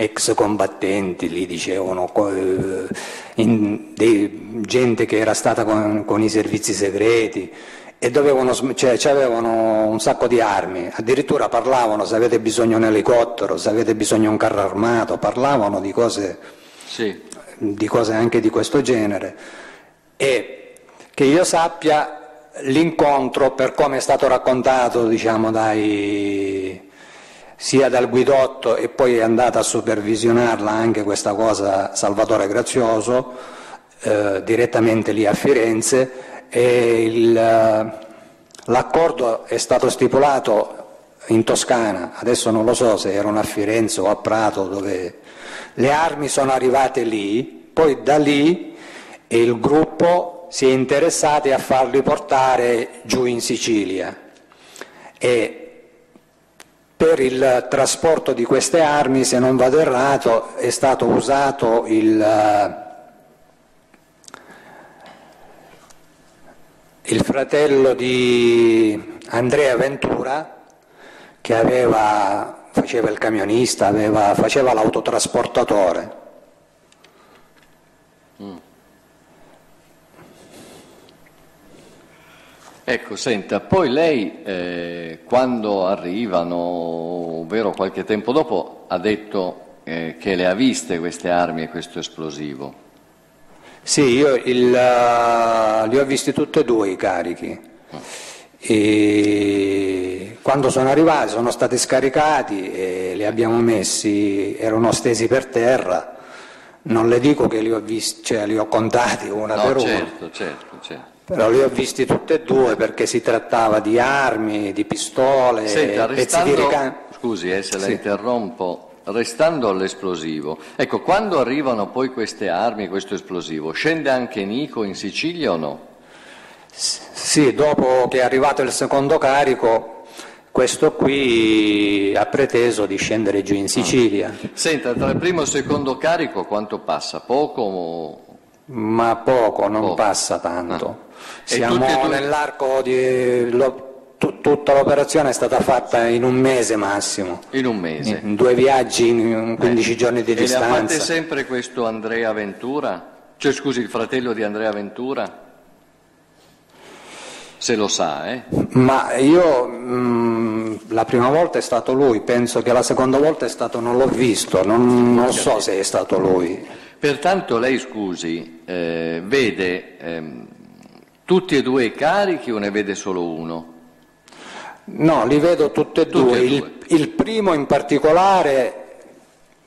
ex combattenti, lì dicevano eh, in, dei, gente che era stata con, con, i servizi segreti e dovevano, cioè, avevano un sacco di armi, addirittura parlavano se avete bisogno di un elicottero, se avete bisogno di un carro armato, parlavano di cose, sì. di cose anche di questo genere. E che io sappia l'incontro, per come è stato raccontato diciamo, dai sia dal guidotto e poi è andata a supervisionarla anche questa cosa Salvatore Grazioso, eh, direttamente lì a Firenze e il, l'accordo è stato stipulato in Toscana, adesso non lo so se erano a Firenze o a Prato dove le armi sono arrivate lì, poi da lì il gruppo si è interessato a farli portare giù in Sicilia. E per il trasporto di queste armi, se non vado errato, è stato usato il, eh, il fratello di Andrea Ventura, che aveva, faceva il camionista, aveva, faceva l'autotrasportatore. Ecco, senta, poi lei eh, quando arrivano, ovvero qualche tempo dopo, ha detto eh, che le ha viste queste armi e questo esplosivo. Sì, io il, uh, li ho visti tutti e due i carichi. E quando sono arrivati sono stati scaricati e li abbiamo messi, erano stesi per terra. Non le dico che li ho, visti, cioè, li ho contati una no, per certo, una. Certo, certo. Però li ho visti tutti e due perché si trattava di armi, di pistole, Senta, pezzi di ricambio. Scusi eh, se la sì. interrompo, restando all'esplosivo, ecco, quando arrivano poi queste armi, questo esplosivo, scende anche Nico in Sicilia o no? Sì, dopo che è arrivato il secondo carico, questo qui ha preteso di scendere giù in Sicilia. Senta, tra il primo e il secondo carico quanto passa? Poco? O... Ma poco, non poco. passa tanto. Ah. Siamo due... nell'arco di... Lo... Tutta l'operazione è stata fatta in un mese massimo. In un mese? In due viaggi in 15 eh. giorni di e distanza. E fate sempre questo Andrea Ventura? Cioè scusi, il fratello di Andrea Ventura? Se lo sa, eh? Ma io mh, mm, la prima volta è stato lui, penso che la seconda volta è stato non l'ho visto, non, non so se è stato lui. Pertanto lei, scusi, eh, vede ehm, tutti e due i carichi o ne vede solo uno? No, li vedo tutti e tutti due. E due. Il, il, primo in particolare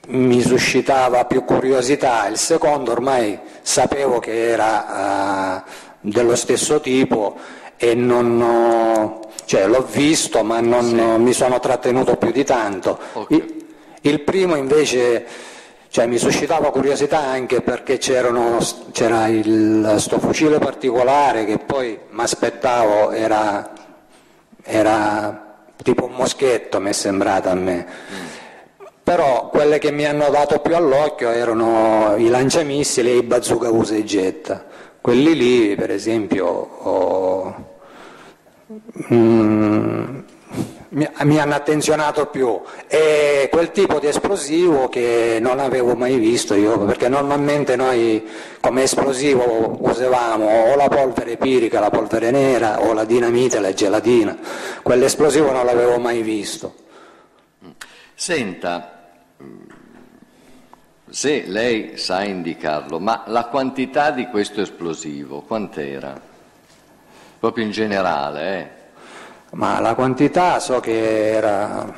mi suscitava più curiosità, il secondo ormai sapevo che era uh, dello stesso tipo e non ho, cioè, l'ho visto ma non sì. mi sono trattenuto più di tanto. Okay. Il, il primo invece cioè, mi suscitava curiosità anche perché c'era questo fucile particolare che poi mi aspettavo era, era, tipo un moschetto, mi è sembrato a me. Mm. Però quelle che mi hanno dato più all'occhio erano i lanciamissili e i bazooka usa e getta. Quelli lì, per esempio, ho, mm, mi, mi, hanno attenzionato più è quel tipo di esplosivo che non avevo mai visto io perché normalmente noi come esplosivo usavamo o la polvere pirica, la polvere nera o la dinamite, la gelatina quell'esplosivo non l'avevo mai visto Senta se lei sa indicarlo ma la quantità di questo esplosivo quant'era? proprio in generale eh? Ma la quantità so che era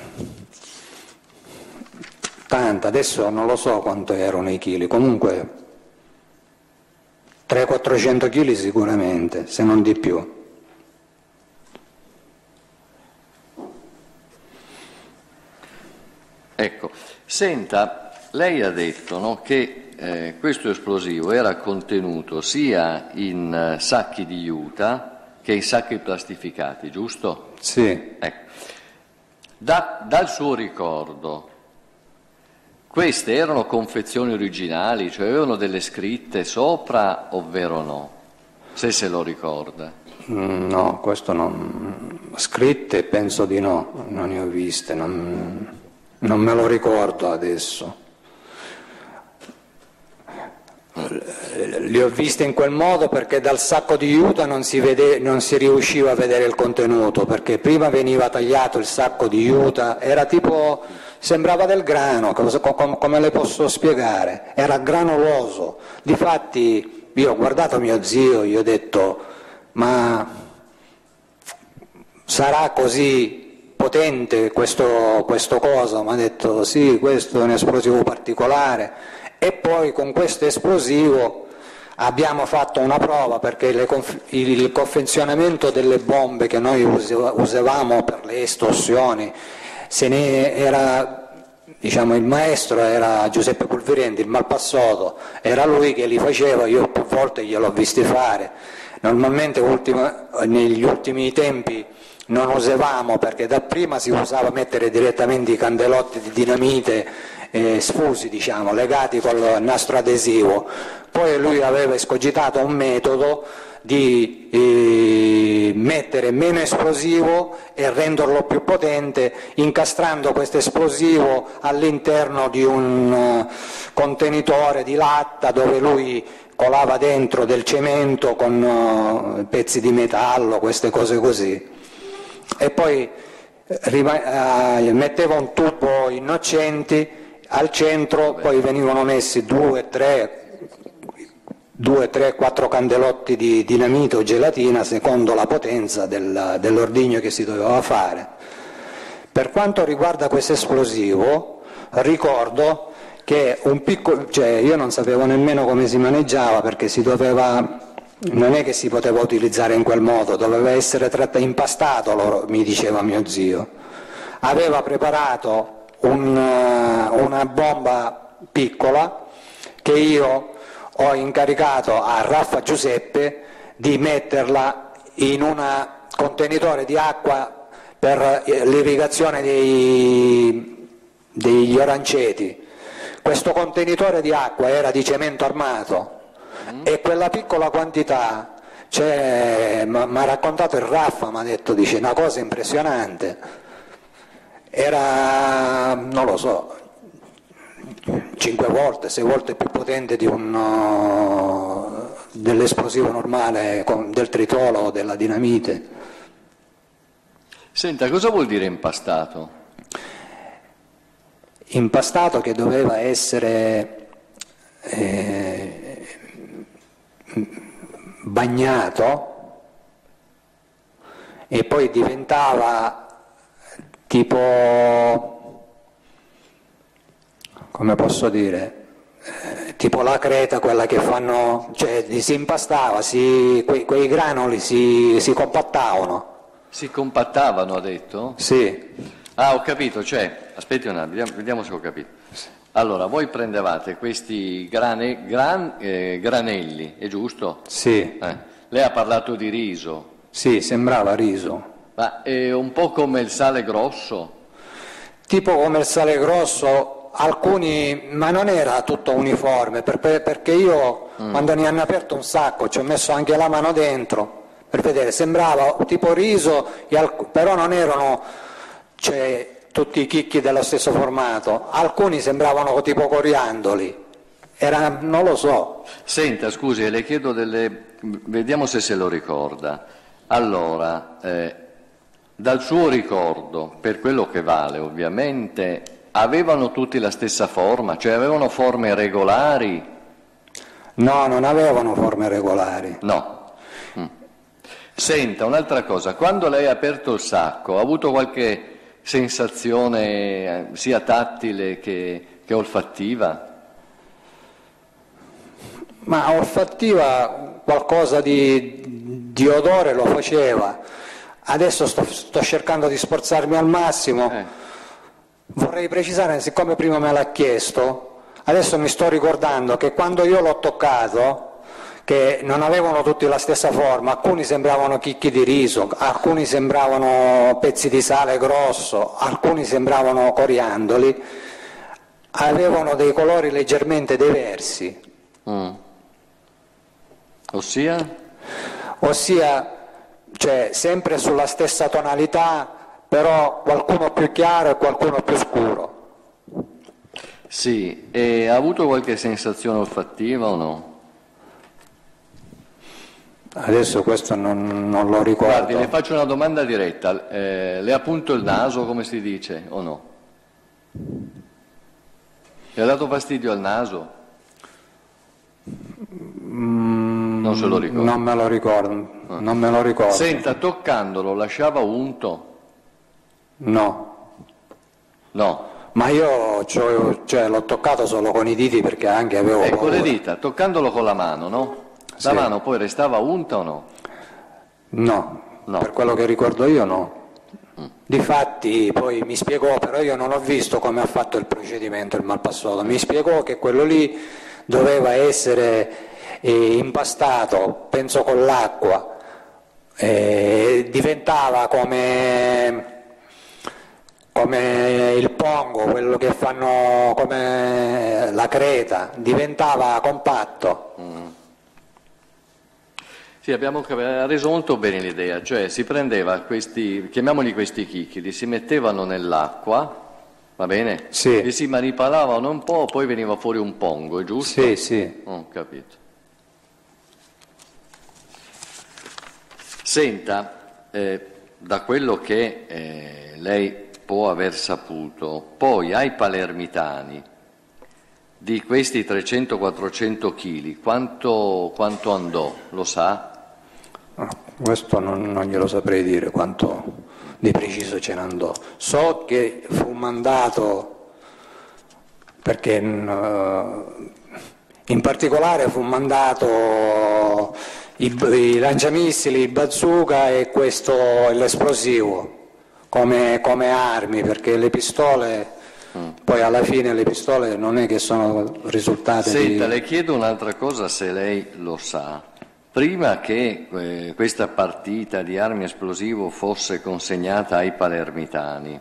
tanta, adesso non lo so quanto erano i chili, comunque 300-400 kg sicuramente, se non di più. Ecco, senta, lei ha detto no, che eh, questo esplosivo era contenuto sia in eh, sacchi di juta, che i sacchi plastificati, giusto? Sì. Ecco. Da, dal suo ricordo, queste erano confezioni originali, cioè avevano delle scritte sopra, ovvero no? Se se lo ricorda. Mm, no, questo non. Scritte penso di no, non ne ho viste, non, non me lo ricordo adesso li ho viste in quel modo perché dal sacco di juta non si, vede, non si, riusciva a vedere il contenuto, perché prima veniva tagliato il sacco di juta, era tipo, sembrava del grano, come le posso spiegare? Era granuloso. Difatti io ho guardato mio zio, gli ho detto, ma sarà così potente questo, questo cosa? Mi ha detto sì, questo è un esplosivo particolare e poi con questo esplosivo abbiamo fatto una prova perché il confezionamento delle bombe che noi usavamo per le estorsioni era diciamo, il maestro era Giuseppe Pulverenti, il malpassato, era lui che li faceva, io più volte gliel'ho visti fare. Normalmente ultima, negli ultimi tempi non usavamo perché dapprima si usava mettere direttamente i candelotti di dinamite eh, sfusi, diciamo, legati col nastro adesivo. Poi lui aveva escogitato un metodo di eh, mettere meno esplosivo e renderlo più potente incastrando questo esplosivo all'interno di un uh, contenitore di latta dove lui colava dentro del cemento con uh, pezzi di metallo, queste cose così. E poi uh, metteva un tubo innocenti al centro, poi venivano messi due, tre, 2, 3, 4 candelotti di dinamite o gelatina secondo la potenza del, dell'ordigno che si doveva fare. Per quanto riguarda questo esplosivo, ricordo che un piccolo, cioè io non sapevo nemmeno come si maneggiava perché si doveva, non è che si poteva utilizzare in quel modo, doveva essere trattato, impastato, loro, mi diceva mio zio. Aveva preparato un, una bomba piccola che io ho incaricato a Raffa Giuseppe di metterla in un contenitore di acqua per eh, l'irrigazione dei, degli oranceti. Questo contenitore di acqua era di cemento armato mm. e quella piccola quantità mi ha raccontato il Raffa, mi ha detto, dice, una cosa impressionante. Era, non lo so, 5 volte, 6 volte più potente un, dell'esplosivo normale del tritolo o della dinamite. Senta, cosa vuol dire impastato? Impastato che doveva essere eh, bagnato e poi diventava tipo come posso dire, eh, tipo la creta, quella che fanno, cioè si impastava, si, quei, quei, granuli si, si compattavano. Si compattavano, ha detto? Sì. Ah, ho capito, cioè, aspetti un attimo, vediamo, vediamo se ho capito. Allora, voi prendevate questi grane, gran, eh, granelli, è giusto? Sì. Eh. Lei ha parlato di riso. Sì, sembrava riso. Ma è un po' come il sale grosso? Tipo come il sale grosso, alcuni, ma non era tutto uniforme, per, perché io mm. quando ne hanno aperto un sacco ci ho messo anche la mano dentro per vedere, sembrava tipo riso, però non erano cioè, tutti i chicchi dello stesso formato, alcuni sembravano tipo coriandoli, era, non lo so. Senta, scusi, le chiedo delle... vediamo se se lo ricorda. Allora, eh, dal suo ricordo, per quello che vale ovviamente, avevano tutti la stessa forma, cioè avevano forme regolari? No, non avevano forme regolari. No. Mm. Senta, un'altra cosa, quando lei ha aperto il sacco, ha avuto qualche sensazione eh, sia tattile che, che olfattiva? Ma olfattiva qualcosa di, di, odore lo faceva. Adesso sto, sto cercando di sforzarmi al massimo. Eh Vorrei precisare, siccome prima me l'ha chiesto, adesso mi sto ricordando che quando io l'ho toccato, che non avevano tutti la stessa forma, alcuni sembravano chicchi di riso, alcuni sembravano pezzi di sale grosso, alcuni sembravano coriandoli, avevano dei colori leggermente diversi. Mm. Ossia? Ossia, cioè, sempre sulla stessa tonalità, però qualcuno più chiaro e qualcuno più scuro. Sì, e ha avuto qualche sensazione olfattiva o no? Adesso questo non, non lo ricordo. Guardi, le faccio una domanda diretta. Eh, le ha punto il naso, come si dice, o no? Le ha dato fastidio al naso? Mm, non se lo ricordo. Non me lo ricordo, ah. non me lo ricordo. Senta, toccandolo lasciava unto? No. No. Ma io cioè, l'ho toccato solo con i diti perché anche avevo eh, paura. con le dita, toccandolo con la mano, no? La sì. mano poi restava unta o no? No, no. per quello che ricordo io no. Mm. Difatti poi mi spiegò, però io non ho visto come ha fatto il procedimento il malpassato, mi spiegò che quello lì doveva essere eh, impastato, penso con l'acqua, eh, diventava come come il pongo, quello che fanno come la creta, diventava compatto. Mm. Sì, abbiamo reso molto bene l'idea, cioè si prendeva questi, chiamiamoli questi chicchi, li si mettevano nell'acqua, va bene? Sì. Li si manipolavano un po', poi veniva fuori un pongo, giusto? Sì, sì. Ho capito. Senta, eh, da quello che eh, lei può aver saputo, poi ai palermitani di questi 300-400 kg, quanto, quanto andò? Lo sa? No, questo non, non, glielo saprei dire quanto di preciso ce ne andò. So che fu mandato, perché in, uh, in particolare fu mandato i, i, lanciamissili, il bazooka e questo, l'esplosivo come, come armi, perché le pistole... Mm. Poi alla fine le pistole non è che sono risultate. Senta, di... le chiedo un'altra cosa se lei lo sa. Prima che eh, questa partita di armi esplosivo fosse consegnata ai palermitani,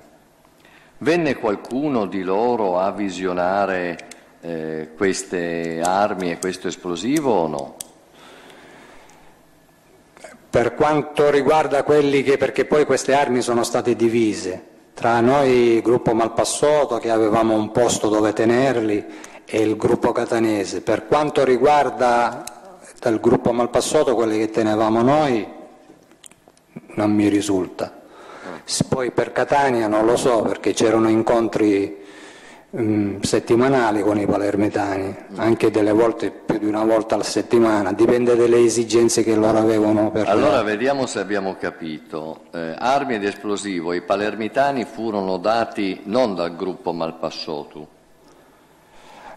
venne qualcuno di loro a visionare eh, queste armi e questo esplosivo o no? Per quanto riguarda quelli che, perché poi queste armi sono state divise, tra noi il gruppo Malpassoto che avevamo un posto dove tenerli e il gruppo catanese. Per quanto riguarda dal gruppo Malpassoto, quelli che tenevamo noi, non mi risulta. Poi per Catania non lo so perché c'erano incontri um, settimanali con i palermitani, anche delle volte più di una volta alla settimana, dipende dalle esigenze che loro avevano per Allora vediamo se abbiamo capito. Eh, armi ed esplosivo, i palermitani furono dati non dal gruppo Malpassoto?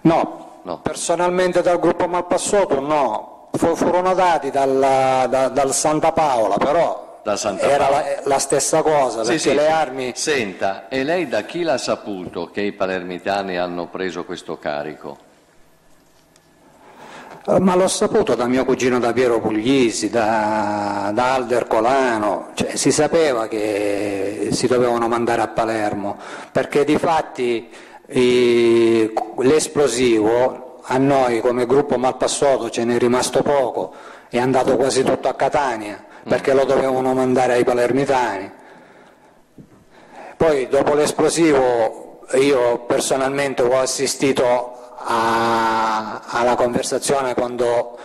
No, no. personalmente dal gruppo Malpassoto no, furono dati dal, da, dal Santa Paola, però Santa era la, la, stessa cosa, sì, perché sì, le armi... Senta, e lei da chi l'ha saputo che i palermitani hanno preso questo carico? Eh, ma l'ho saputo da mio cugino da Piero Puglisi, da, da Alder Colano, cioè, si sapeva che si dovevano mandare a Palermo, perché di fatti l'esplosivo a noi come gruppo Malpassoto ce n'è rimasto poco, è andato quasi tutto a Catania perché lo dovevano mandare ai palermitani. Poi dopo l'esplosivo io personalmente ho assistito a, alla conversazione quando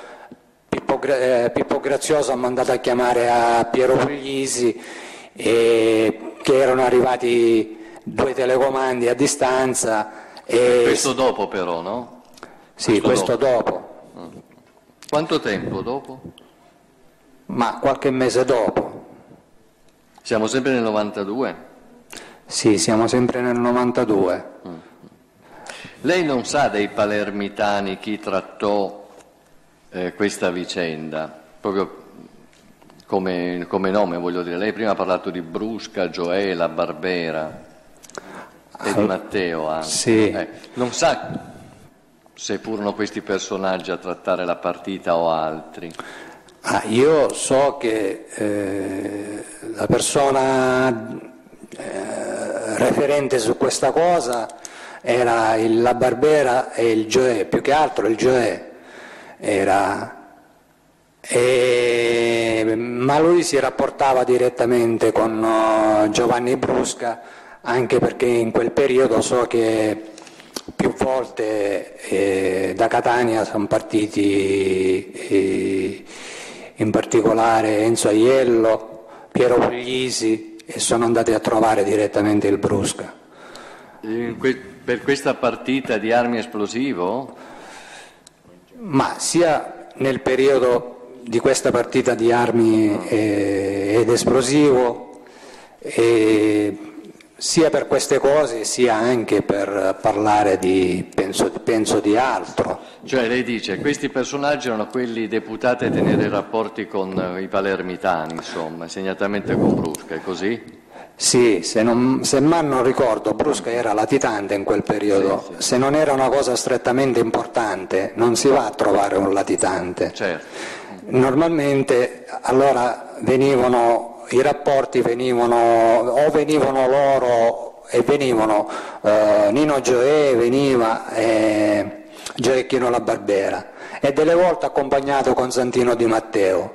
Pippo, eh, Pippo, Grazioso ha mandato a chiamare a Piero Puglisi e che erano arrivati due telecomandi a distanza. E... Questo dopo però, no? Sì, questo, questo dopo. dopo. Quanto tempo dopo? Ma qualche mese dopo. Siamo sempre nel 92? Sì, siamo sempre nel 92. Mm. Lei non sa dei palermitani chi trattò eh, questa vicenda, proprio come, come, nome voglio dire. Lei prima ha parlato di Brusca, Gioela, Barbera e di Matteo anche. Sì. Eh, non sa se furono questi personaggi a trattare la partita o altri? Ah, io so che eh, la persona eh, referente su questa cosa era il, la Barbera e il Gioè, più che altro il Gioè era e, ma lui si rapportava direttamente con uh, Giovanni Brusca anche perché in quel periodo so che più volte eh, da Catania sono partiti eh, in particolare Enzo Aiello, Piero Puglisi e sono andati a trovare direttamente il Brusca. Per questa partita di armi esplosivo? Ma sia nel periodo di questa partita di armi eh, ed esplosivo eh, sia per queste cose sia anche per parlare di, penso, penso di altro. Cioè lei dice questi personaggi erano quelli deputati a tenere rapporti con i palermitani, insomma, segnatamente con Brusca, è così? Sì, se, non, se mal non ricordo, Brusca era latitante in quel periodo, sì, sì. se non era una cosa strettamente importante non si va a trovare un latitante. Certo. Normalmente allora venivano i rapporti venivano o venivano loro e venivano eh, Nino Gioè veniva e Gioecchino la Barbera. E delle volte accompagnato con Santino Di Matteo.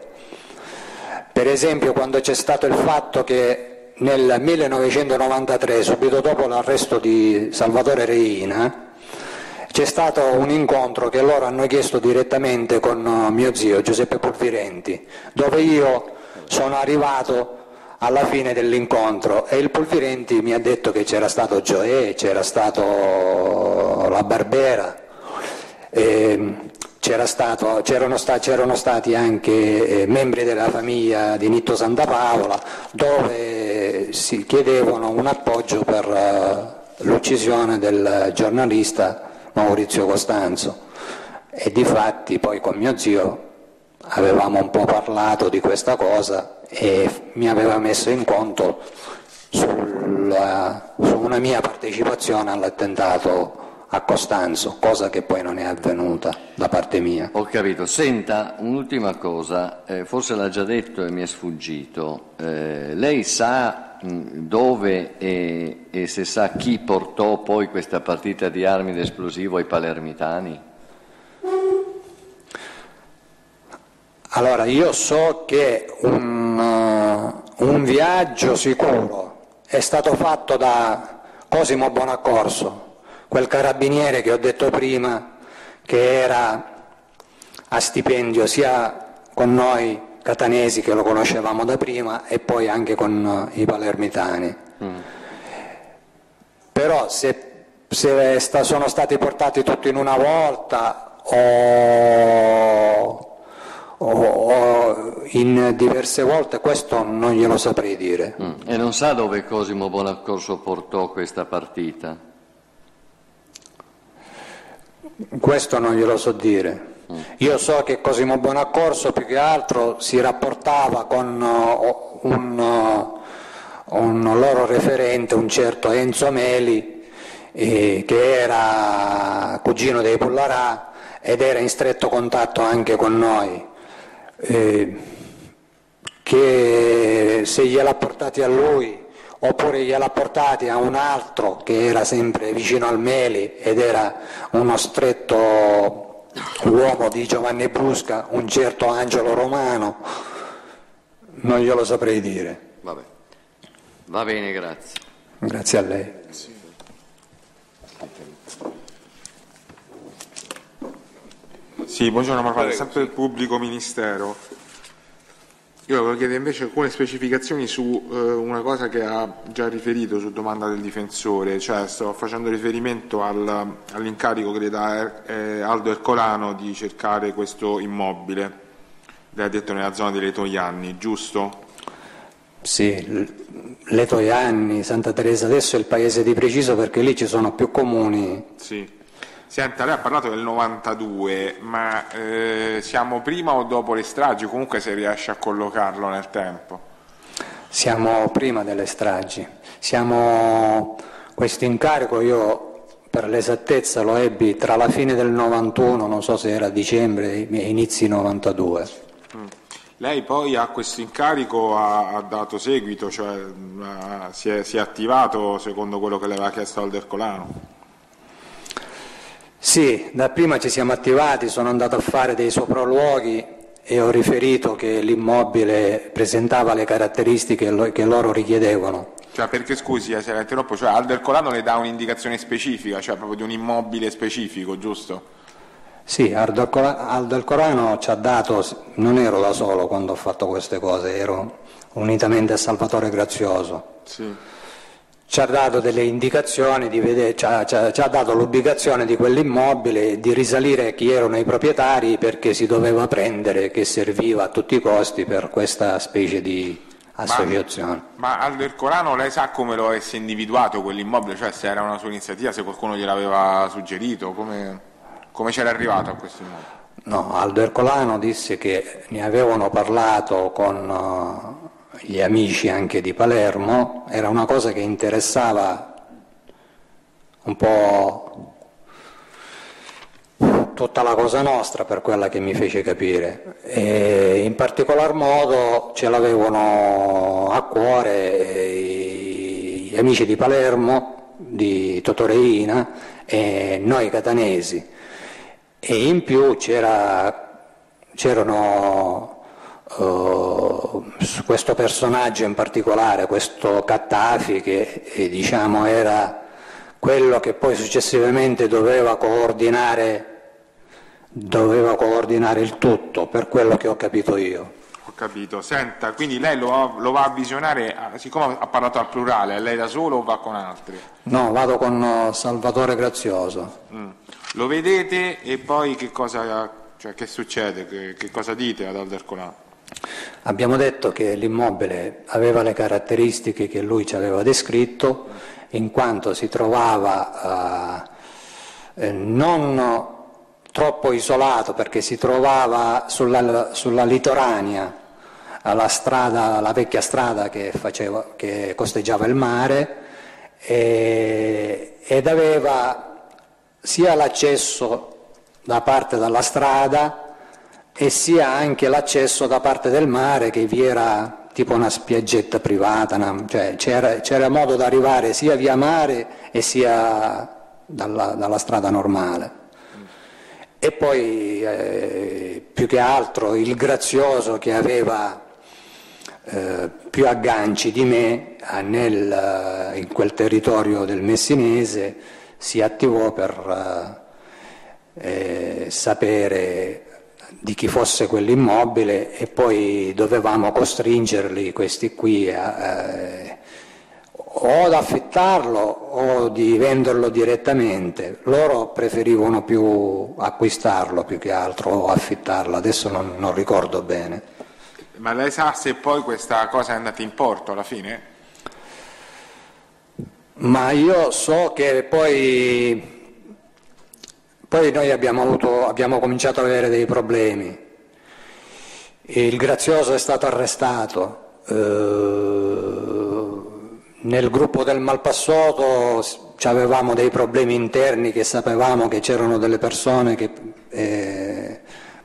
Per esempio quando c'è stato il fatto che nel 1993, subito dopo l'arresto di Salvatore Reina, c'è stato un incontro che loro hanno chiesto direttamente con mio zio Giuseppe Polvirenti, dove io sono arrivato alla fine dell'incontro e il Polvirenti mi ha detto che c'era stato Gioè, c'era stato la Barbera, stato, c'erano, sta, stati anche eh, membri della famiglia di Nitto Santa Paola dove si chiedevano un appoggio per uh, l'uccisione del giornalista Maurizio Costanzo. E di fatti poi con mio zio avevamo un po' parlato di questa cosa e mi aveva messo in conto sulla, su una mia partecipazione all'attentato a Costanzo, cosa che poi non è avvenuta da parte mia. Ho capito. Senta, un'ultima cosa, eh, forse l'ha già detto e mi è sfuggito. Eh, lei sa mh, dove e, e, se sa chi portò poi questa partita di armi d'esplosivo ai palermitani? Allora, io so che un, uh, un viaggio sicuro è stato fatto da Cosimo Bonaccorso, quel carabiniere che ho detto prima che era a stipendio sia con noi catanesi che lo conoscevamo da prima e poi anche con i palermitani. Mm. Però se, se sta, sono stati portati tutti in una volta o o, in diverse volte, questo non glielo saprei dire. Mm. E non sa dove Cosimo Bonaccorso portò questa partita? Questo non glielo so dire. Mm. Io so che Cosimo Bonaccorso più che altro si rapportava con uh, un, uh, un, loro referente, un certo Enzo Meli, eh, che era cugino dei Pullarà ed era in stretto contatto anche con noi eh, che se gliel'ha portati a lui oppure gliel'ha portati a un altro che era sempre vicino al Meli ed era uno stretto uomo di Giovanni Brusca, un certo Angelo Romano, non glielo saprei dire. Vabbè. Va bene, grazie. Grazie a lei. Sì, buongiorno Marvale, sempre il pubblico ministero. Io volevo chiedere invece alcune specificazioni su eh, una cosa che ha già riferito su domanda del difensore, cioè sto facendo riferimento al, all'incarico che le dà eh, Aldo Ercolano di cercare questo immobile, lei ha detto nella zona dei Letoianni, giusto? Sì, Letoianni, Santa Teresa, adesso è il paese di preciso perché lì ci sono più comuni. Sì. Senta, lei ha parlato del 92, ma eh, siamo prima o dopo le stragi? Comunque se riesce a collocarlo nel tempo. Siamo prima delle stragi. Siamo... Questo incarico io per l'esattezza lo ebbi tra la fine del 91, non so se era dicembre e inizi 92. Mm. Lei poi a questo incarico ha, ha dato seguito, cioè ha, si, è, si, è, attivato secondo quello che le aveva chiesto Aldercolano? Sì, dapprima ci siamo attivati, sono andato a fare dei sopralluoghi e ho riferito che l'immobile presentava le caratteristiche che loro richiedevano. Cioè, perché scusi eh, se la interrompo, cioè Aldercolano le dà un'indicazione specifica, cioè proprio di un immobile specifico, giusto? Sì, Aldercolano ci ha dato, non ero da solo quando ho fatto queste cose, ero unitamente a Salvatore Grazioso. Sì ci ha dato delle indicazioni, vedere, ci, ha, ci, ha, ci, ha, dato l'ubicazione di quell'immobile, di risalire chi erano i proprietari perché si doveva prendere, che serviva a tutti i costi per questa specie di associazione. Ma, ma Aldo Ercolano lei sa come lo avesse individuato quell'immobile, cioè se era una sua iniziativa, se qualcuno gliel'aveva suggerito, come, come c'era arrivato a questo immobile? No, Aldo Ercolano disse che ne avevano parlato con gli amici anche di Palermo, era una cosa che interessava un po' tutta la cosa nostra per quella che mi fece capire. E in particolar modo ce l'avevano a cuore gli amici di Palermo, di Totoreina e noi catanesi. E in più c'erano uh, questo personaggio in particolare, questo Cattafi che eh, diciamo era quello che poi successivamente doveva coordinare, doveva coordinare il tutto, per quello che ho capito io. Ho capito. Senta, quindi lei lo, lo, va a visionare, siccome ha parlato al plurale, lei da solo o va con altri? No, vado con uh, Salvatore Grazioso. Mm. Lo vedete e poi che cosa, cioè, che succede? Che, che, cosa dite ad Aldercolà? Abbiamo detto che l'immobile aveva le caratteristiche che lui ci aveva descritto in quanto si trovava eh, non troppo isolato perché si trovava sulla, sulla litoranea alla strada, la vecchia strada che, faceva, che costeggiava il mare e, ed aveva sia l'accesso da parte della strada e sia anche l'accesso da parte del mare che vi era tipo una spiaggetta privata, una, cioè c'era, c'era, modo di arrivare sia via mare e sia dalla, dalla strada normale. E poi eh, più che altro il grazioso che aveva eh, più agganci di me eh, nel, in quel territorio del Messinese si attivò per eh, eh sapere di chi fosse quell'immobile e poi dovevamo costringerli, questi qui, a, eh, o ad affittarlo o di venderlo direttamente. Loro preferivano più acquistarlo più che altro o affittarlo, adesso non, non ricordo bene. Ma lei sa se poi questa cosa è andata in porto alla fine? Ma io so che poi poi noi abbiamo, avuto, abbiamo cominciato ad avere dei problemi. Il Grazioso è stato arrestato. Eh, nel gruppo del Malpassoto avevamo dei problemi interni che sapevamo che c'erano delle persone che eh,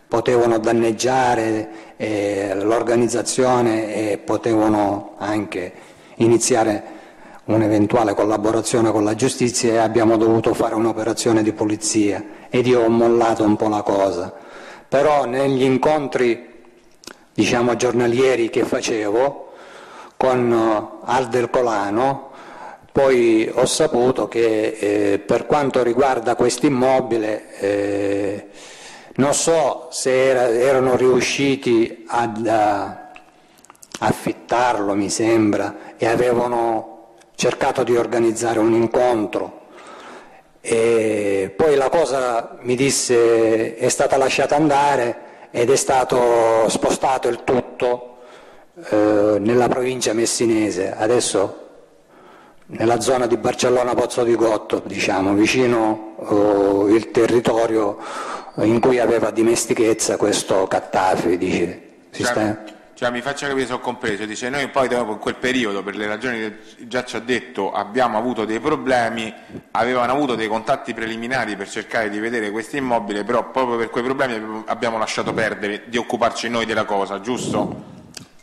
potevano danneggiare eh, l'organizzazione e potevano anche iniziare un'eventuale collaborazione con la giustizia e abbiamo dovuto fare un'operazione di polizia ed io ho mollato un po' la cosa. Però negli incontri diciamo giornalieri che facevo con eh, Alder Colano poi ho saputo che eh, per quanto riguarda questo immobile eh, non so se era, erano riusciti ad affittarlo mi sembra e avevano cercato di organizzare un incontro. E poi la cosa mi disse è stata lasciata andare ed è stato spostato il tutto eh, nella provincia messinese, adesso nella zona di Barcellona Pozzo di Gotto, diciamo, vicino eh, il territorio in cui aveva dimestichezza questo Cattafi, dice. Si sta... Cioè, mi faccia capire se ho compreso, dice noi poi dopo in quel periodo, per le ragioni che già ci ha detto, abbiamo avuto dei problemi, avevano avuto dei contatti preliminari per cercare di vedere questo immobile, però proprio per quei problemi abbiamo lasciato perdere di occuparci noi della cosa, giusto?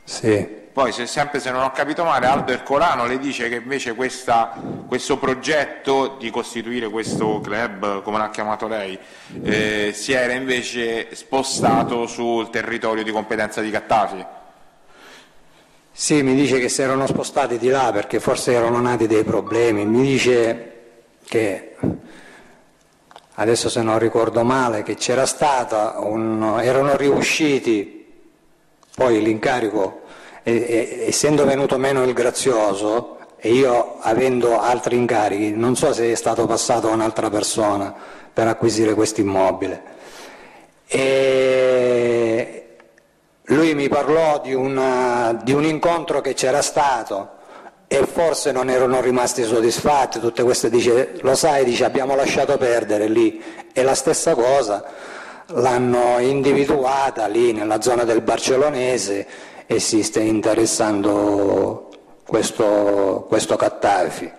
Sì. Poi, se sempre se non ho capito male, Aldo Ercolano le dice che invece questa, questo progetto di costituire questo club, come l'ha chiamato lei, eh, si era invece spostato sul territorio di competenza di Cattafi. Sì, mi dice che si erano spostati di là perché forse erano nati dei problemi. Mi dice che, adesso se non ricordo male, che c'era stata, un, erano riusciti, poi l'incarico, e, e, essendo venuto meno il grazioso, e io avendo altri incarichi, non so se è stato passato a un'altra persona per acquisire questo immobile. E, lui mi parlò di, una, di un incontro che c'era stato e forse non erano rimasti soddisfatti, tutte queste dice, lo sai, dice abbiamo lasciato perdere lì e la stessa cosa l'hanno individuata lì nella zona del Barcellonese e si sta interessando questo, questo Cattafi.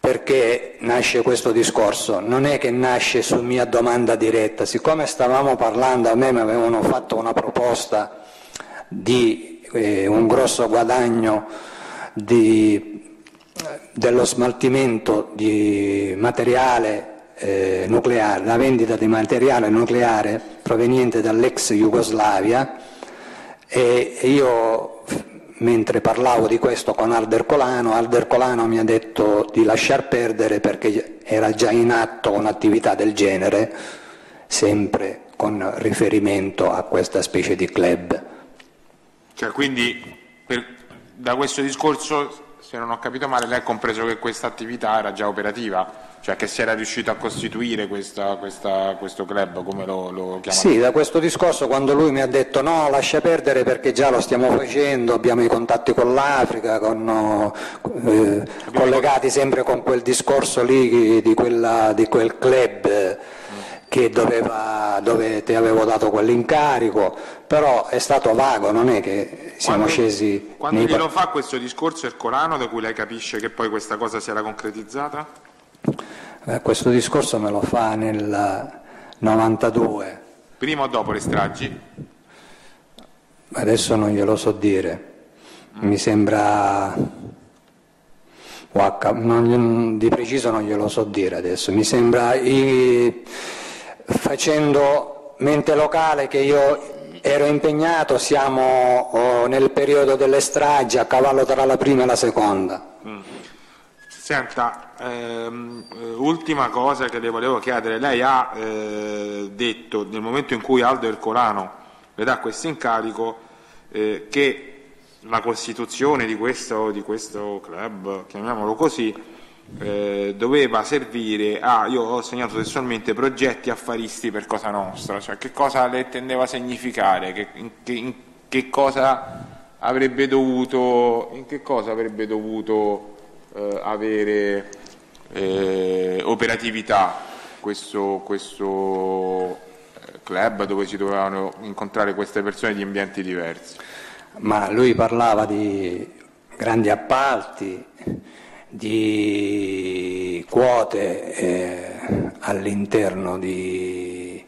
Perché nasce questo discorso? Non è che nasce su mia domanda diretta, siccome stavamo parlando, a me mi avevano fatto una proposta di eh, un grosso guadagno di, dello smaltimento di materiale eh, nucleare, la vendita di materiale nucleare proveniente dall'ex Jugoslavia, E io, mentre parlavo di questo con Alder Colano, Alder Colano mi ha detto di lasciar perdere perché era già in atto un'attività del genere, sempre con riferimento a questa specie di club. Cioè, quindi per, da questo discorso, se non ho capito male, lei ha compreso che questa attività era già operativa? Cioè che si era riuscito a costituire questa, questa, questo club, come lo, lo chiamano? Sì, da questo discorso quando lui mi ha detto no, lascia perdere perché già lo stiamo facendo, abbiamo i contatti con l'Africa, con, eh, collegati sempre con quel discorso lì di, quella, di quel club che doveva, dove ti avevo dato quell'incarico, però è stato vago, non è che siamo quando, scesi... Quando glielo fa questo discorso il Corano, da cui lei capisce che poi questa cosa si era concretizzata? Eh, questo discorso me lo fa nel 92. Prima o dopo le stragi? Adesso non glielo so dire. Mi sembra... Non, di preciso non glielo so dire adesso. Mi sembra i, facendo mente locale che io ero impegnato, siamo oh, nel periodo delle stragi a cavallo tra la prima e la seconda. Senta, ehm, ultima cosa che le volevo chiedere, lei ha eh, detto nel momento in cui Aldo Ercolano le dà questo incarico eh, che la costituzione di questo, di questo, club, chiamiamolo così, eh, doveva servire a, io ho segnato testualmente, progetti affaristi per Cosa Nostra, cioè che cosa le tendeva a significare, che, in, che, in che cosa avrebbe dovuto, in che cosa avrebbe dovuto eh, avere eh, operatività questo, questo eh, club dove si dovevano incontrare queste persone di ambienti diversi. Ma lui parlava di grandi appalti, di quote eh, all'interno di,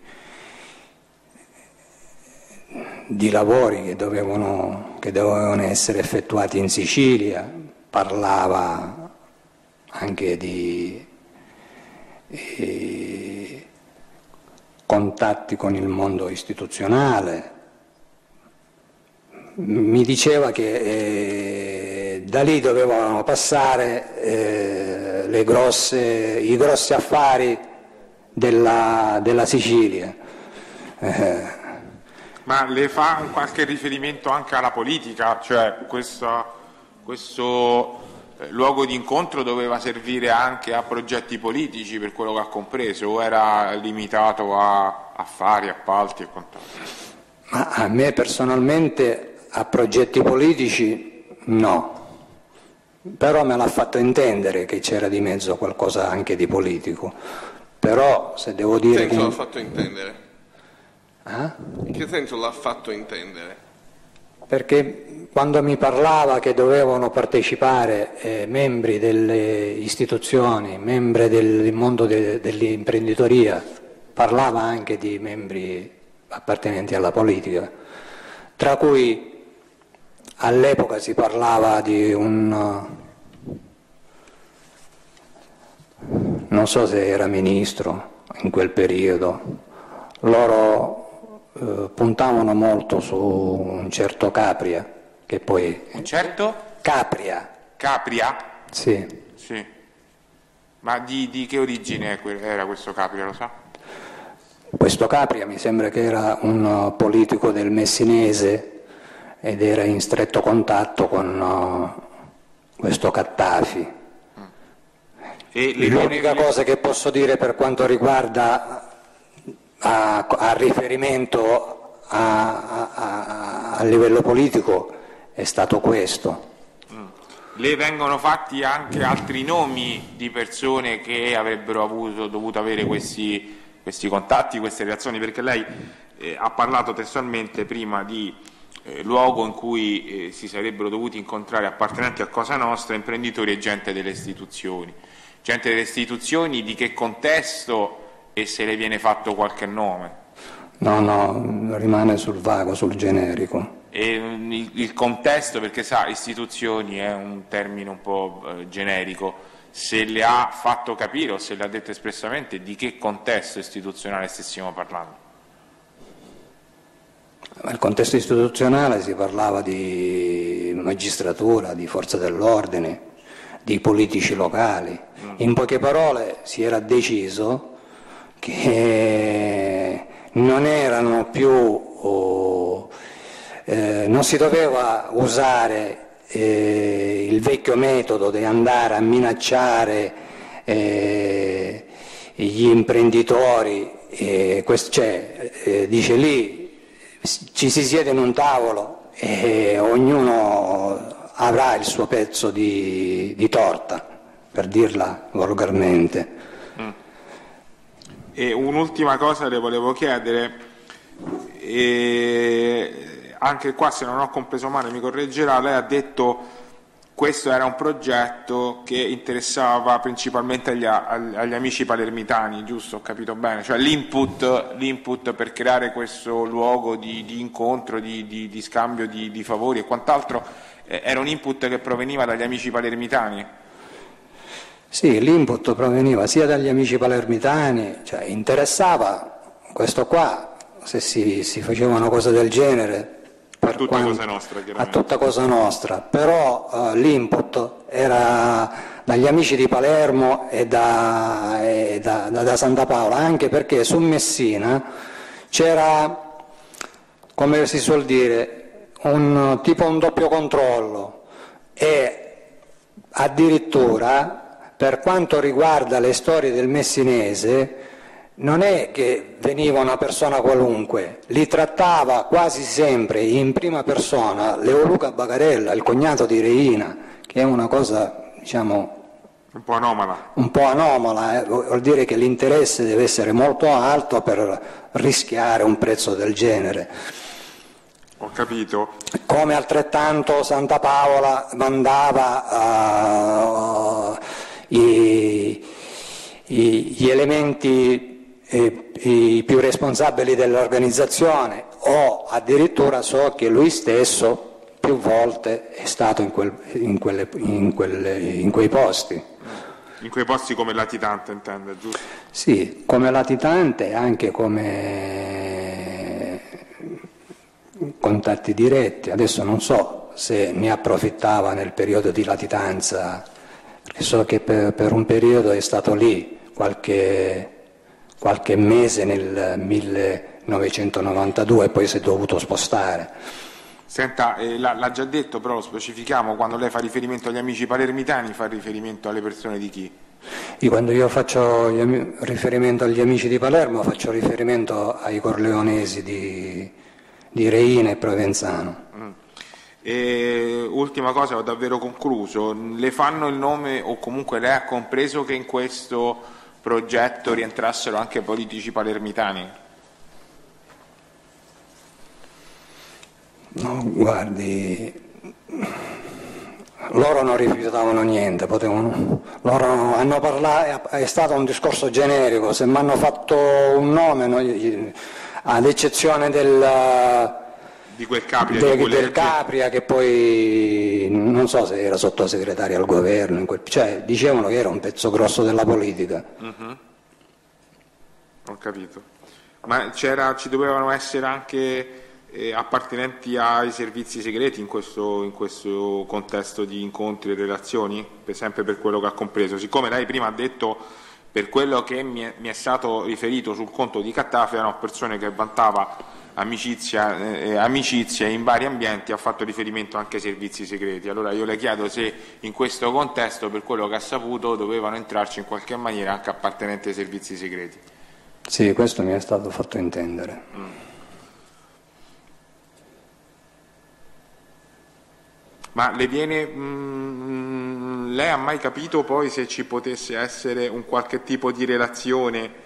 di, lavori che dovevano, che dovevano essere effettuati in Sicilia, parlava anche di eh, contatti con il mondo istituzionale, mi diceva che eh, da lì dovevano passare eh, grosse, i grossi affari della, della Sicilia. Eh. Ma le fa qualche riferimento anche alla politica, cioè questa questo eh, luogo di incontro doveva servire anche a progetti politici per quello che ha compreso o era limitato a affari, appalti e quant'altro? Ma a me personalmente a progetti politici no, però me l'ha fatto intendere che c'era di mezzo qualcosa anche di politico. Però se devo dire... In che senso l'ha fatto intendere? Eh? In che senso l'ha fatto intendere? Perché quando mi parlava che dovevano partecipare eh, membri delle istituzioni, membri del mondo de, dell'imprenditoria, parlava anche di membri appartenenti alla politica, tra cui all'epoca si parlava di un, non so se era ministro in quel periodo, loro eh, puntavano molto su un certo Capria, che poi... Un certo? Capria. Capria? Sì. sì. Ma di, di, che origine era questo Capria, lo sa? Questo Capria mi sembra che era un politico del Messinese ed era in stretto contatto con uh, questo Cattafi. L'unica cosa che posso dire per quanto riguarda a, a riferimento a, a, a livello politico è stato questo. Mm. Le vengono fatti anche altri nomi di persone che avrebbero avuto, dovuto avere questi, questi, contatti, queste relazioni, perché lei eh, ha parlato testualmente prima di eh, luogo in cui eh, si sarebbero dovuti incontrare appartenenti a Cosa Nostra, imprenditori e gente delle istituzioni. Gente delle istituzioni di che contesto e se le viene fatto qualche nome? No, no, rimane sul vago, sul generico. E il, il, contesto, perché sa, istituzioni è un termine un po' eh, generico, se le ha fatto capire o se le ha detto espressamente di che contesto istituzionale stessimo parlando? Nel contesto istituzionale si parlava di magistratura, di forze dell'ordine, di politici locali. In poche parole si era deciso che non erano più, oh, eh, non si doveva usare eh, il vecchio metodo di andare a minacciare eh, gli imprenditori, questo, cioè, eh, dice lì ci si siede in un tavolo e ognuno avrà il suo pezzo di, di torta, per dirla volgarmente. E un'ultima cosa le volevo chiedere, e anche qua se non ho compreso male mi correggerà, lei ha detto questo era un progetto che interessava principalmente agli, agli amici palermitani, giusto? Ho capito bene? Cioè l'input, l'input per creare questo luogo di, di incontro, di, di, di scambio di, favori e quant'altro eh, era un input che proveniva dagli amici palermitani? Sì, l'input proveniva sia dagli amici palermitani, cioè interessava questo qua, se si, si facevano cose del genere, a tutta quanto, cosa nostra, a tutta cosa nostra, però uh, l'input era dagli amici di Palermo e, da, e da, da, da, Santa Paola, anche perché su Messina c'era, come si suol dire, un, tipo un doppio controllo e addirittura per quanto riguarda le storie del messinese non è che veniva una persona qualunque, li trattava quasi sempre in prima persona Leoluca Bagarella, il cognato di Reina, che è una cosa, diciamo, un po' anomala. Un po' anomala, eh? vuol dire che l'interesse deve essere molto alto per rischiare un prezzo del genere. Ho capito. Come altrettanto Santa Paola mandava uh, i, i, gli elementi i più responsabili dell'organizzazione o addirittura so che lui stesso più volte è stato in, quel, in, quelle, in, quelle, in quei posti. In quei posti come latitante intende, giusto? Sì, come latitante e anche come contatti diretti. Adesso non so se ne approfittava nel periodo di latitanza, perché so che per, per un periodo è stato lì qualche qualche mese nel 1992 e poi si è dovuto spostare. Senta, eh, l'ha già detto, però lo specifichiamo, quando lei fa riferimento agli amici palermitani fa riferimento alle persone di chi? Io quando io faccio riferimento agli amici di Palermo faccio riferimento ai corleonesi di, di Reina e Provenzano. Mm. E, ultima cosa, ho davvero concluso, le fanno il nome o comunque lei ha compreso che in questo progetto rientrassero anche politici palermitani? No, guardi, loro non rifiutavano niente, potevano, loro hanno parlato, è stato un discorso generico, se mi hanno fatto un nome, no, ad eccezione del di quel Capria, de, del Capria che poi non so se era sottosegretario al governo, quel, cioè dicevano che era un pezzo grosso della politica. Uh-huh. Ho capito. Ma ci dovevano essere anche eh, appartenenti ai servizi segreti in questo, in questo, contesto di incontri e relazioni, per sempre per quello che ha compreso. Siccome lei prima ha detto per quello che mi è, mi è stato riferito sul conto di Cattafi erano persone che vantava amicizia, eh, amicizia in vari ambienti ha fatto riferimento anche ai servizi segreti. Allora io le chiedo se in questo contesto, per quello che ha saputo, dovevano entrarci in qualche maniera anche appartenenti ai servizi segreti. Sì, questo mi è stato fatto intendere. Mm. Ma le viene, mm, lei ha mai capito poi se ci potesse essere un qualche tipo di relazione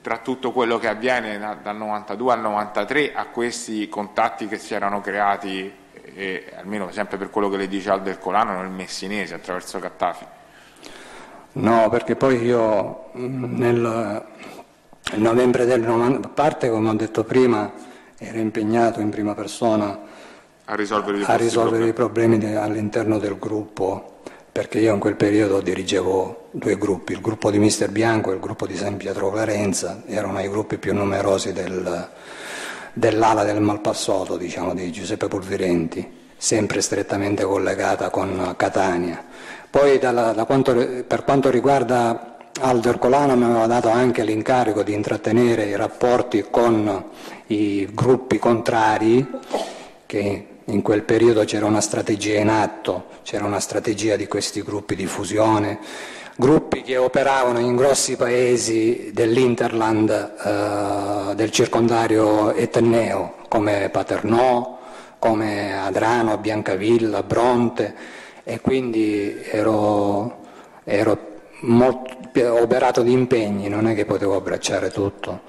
tra tutto quello che avviene dal 92 al 93 a questi contatti che si erano creati, eh, almeno sempre per quello che le dice Aldo Ercolano, nel Messinese attraverso Cattafi? No, perché poi io nel novembre del 90, a parte come ho detto prima, ero impegnato in prima persona a risolvere, a risolvere i problemi all'interno del gruppo perché io in quel periodo dirigevo due gruppi, il gruppo di Mister Bianco e il gruppo di San Pietro Clarenza, erano i gruppi più numerosi del, dell'ala del Malpassoto, diciamo, di Giuseppe Pulvirenti, sempre strettamente collegata con Catania. Poi dalla, da quanto, per quanto riguarda Aldo Ercolano mi aveva dato anche l'incarico di intrattenere i rapporti con i gruppi contrari, che in quel periodo c'era una strategia in atto, c'era una strategia di questi gruppi di fusione, gruppi che operavano in grossi paesi dell'Interland eh, del circondario etneo, come Paternò, come Adrano, Biancavilla, Bronte, e quindi ero, ero molto, operato di impegni, non è che potevo abbracciare tutto.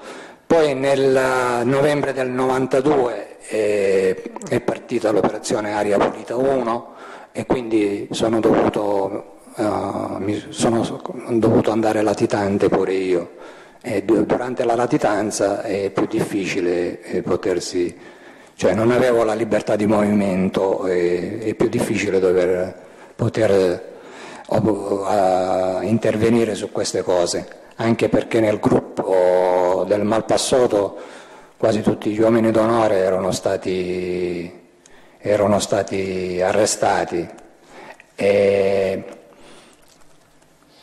Poi nel novembre del 92 è, partita l'operazione Aria Pulita 1 e quindi sono dovuto, uh, sono dovuto andare latitante pure io. E durante la latitanza è più difficile eh, potersi, cioè non avevo la libertà di movimento, è, è più difficile dover poter uh, intervenire su queste cose, anche perché nel gruppo del Malpassoto quasi tutti gli uomini d'onore erano stati, erano stati arrestati. E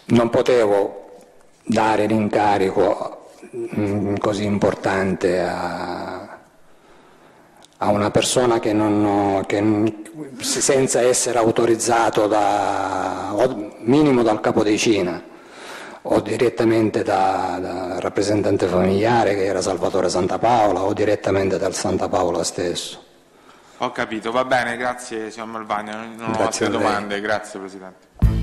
non potevo dare l'incarico mm, così importante a, a una persona che, non, che, senza essere autorizzato da, minimo dal capo di Cina o direttamente da, da, rappresentante familiare che era Salvatore Santa Paola o direttamente dal Santa Paola stesso. Ho capito, va bene, grazie signor Malvagna, non ho altre domande, grazie Presidente.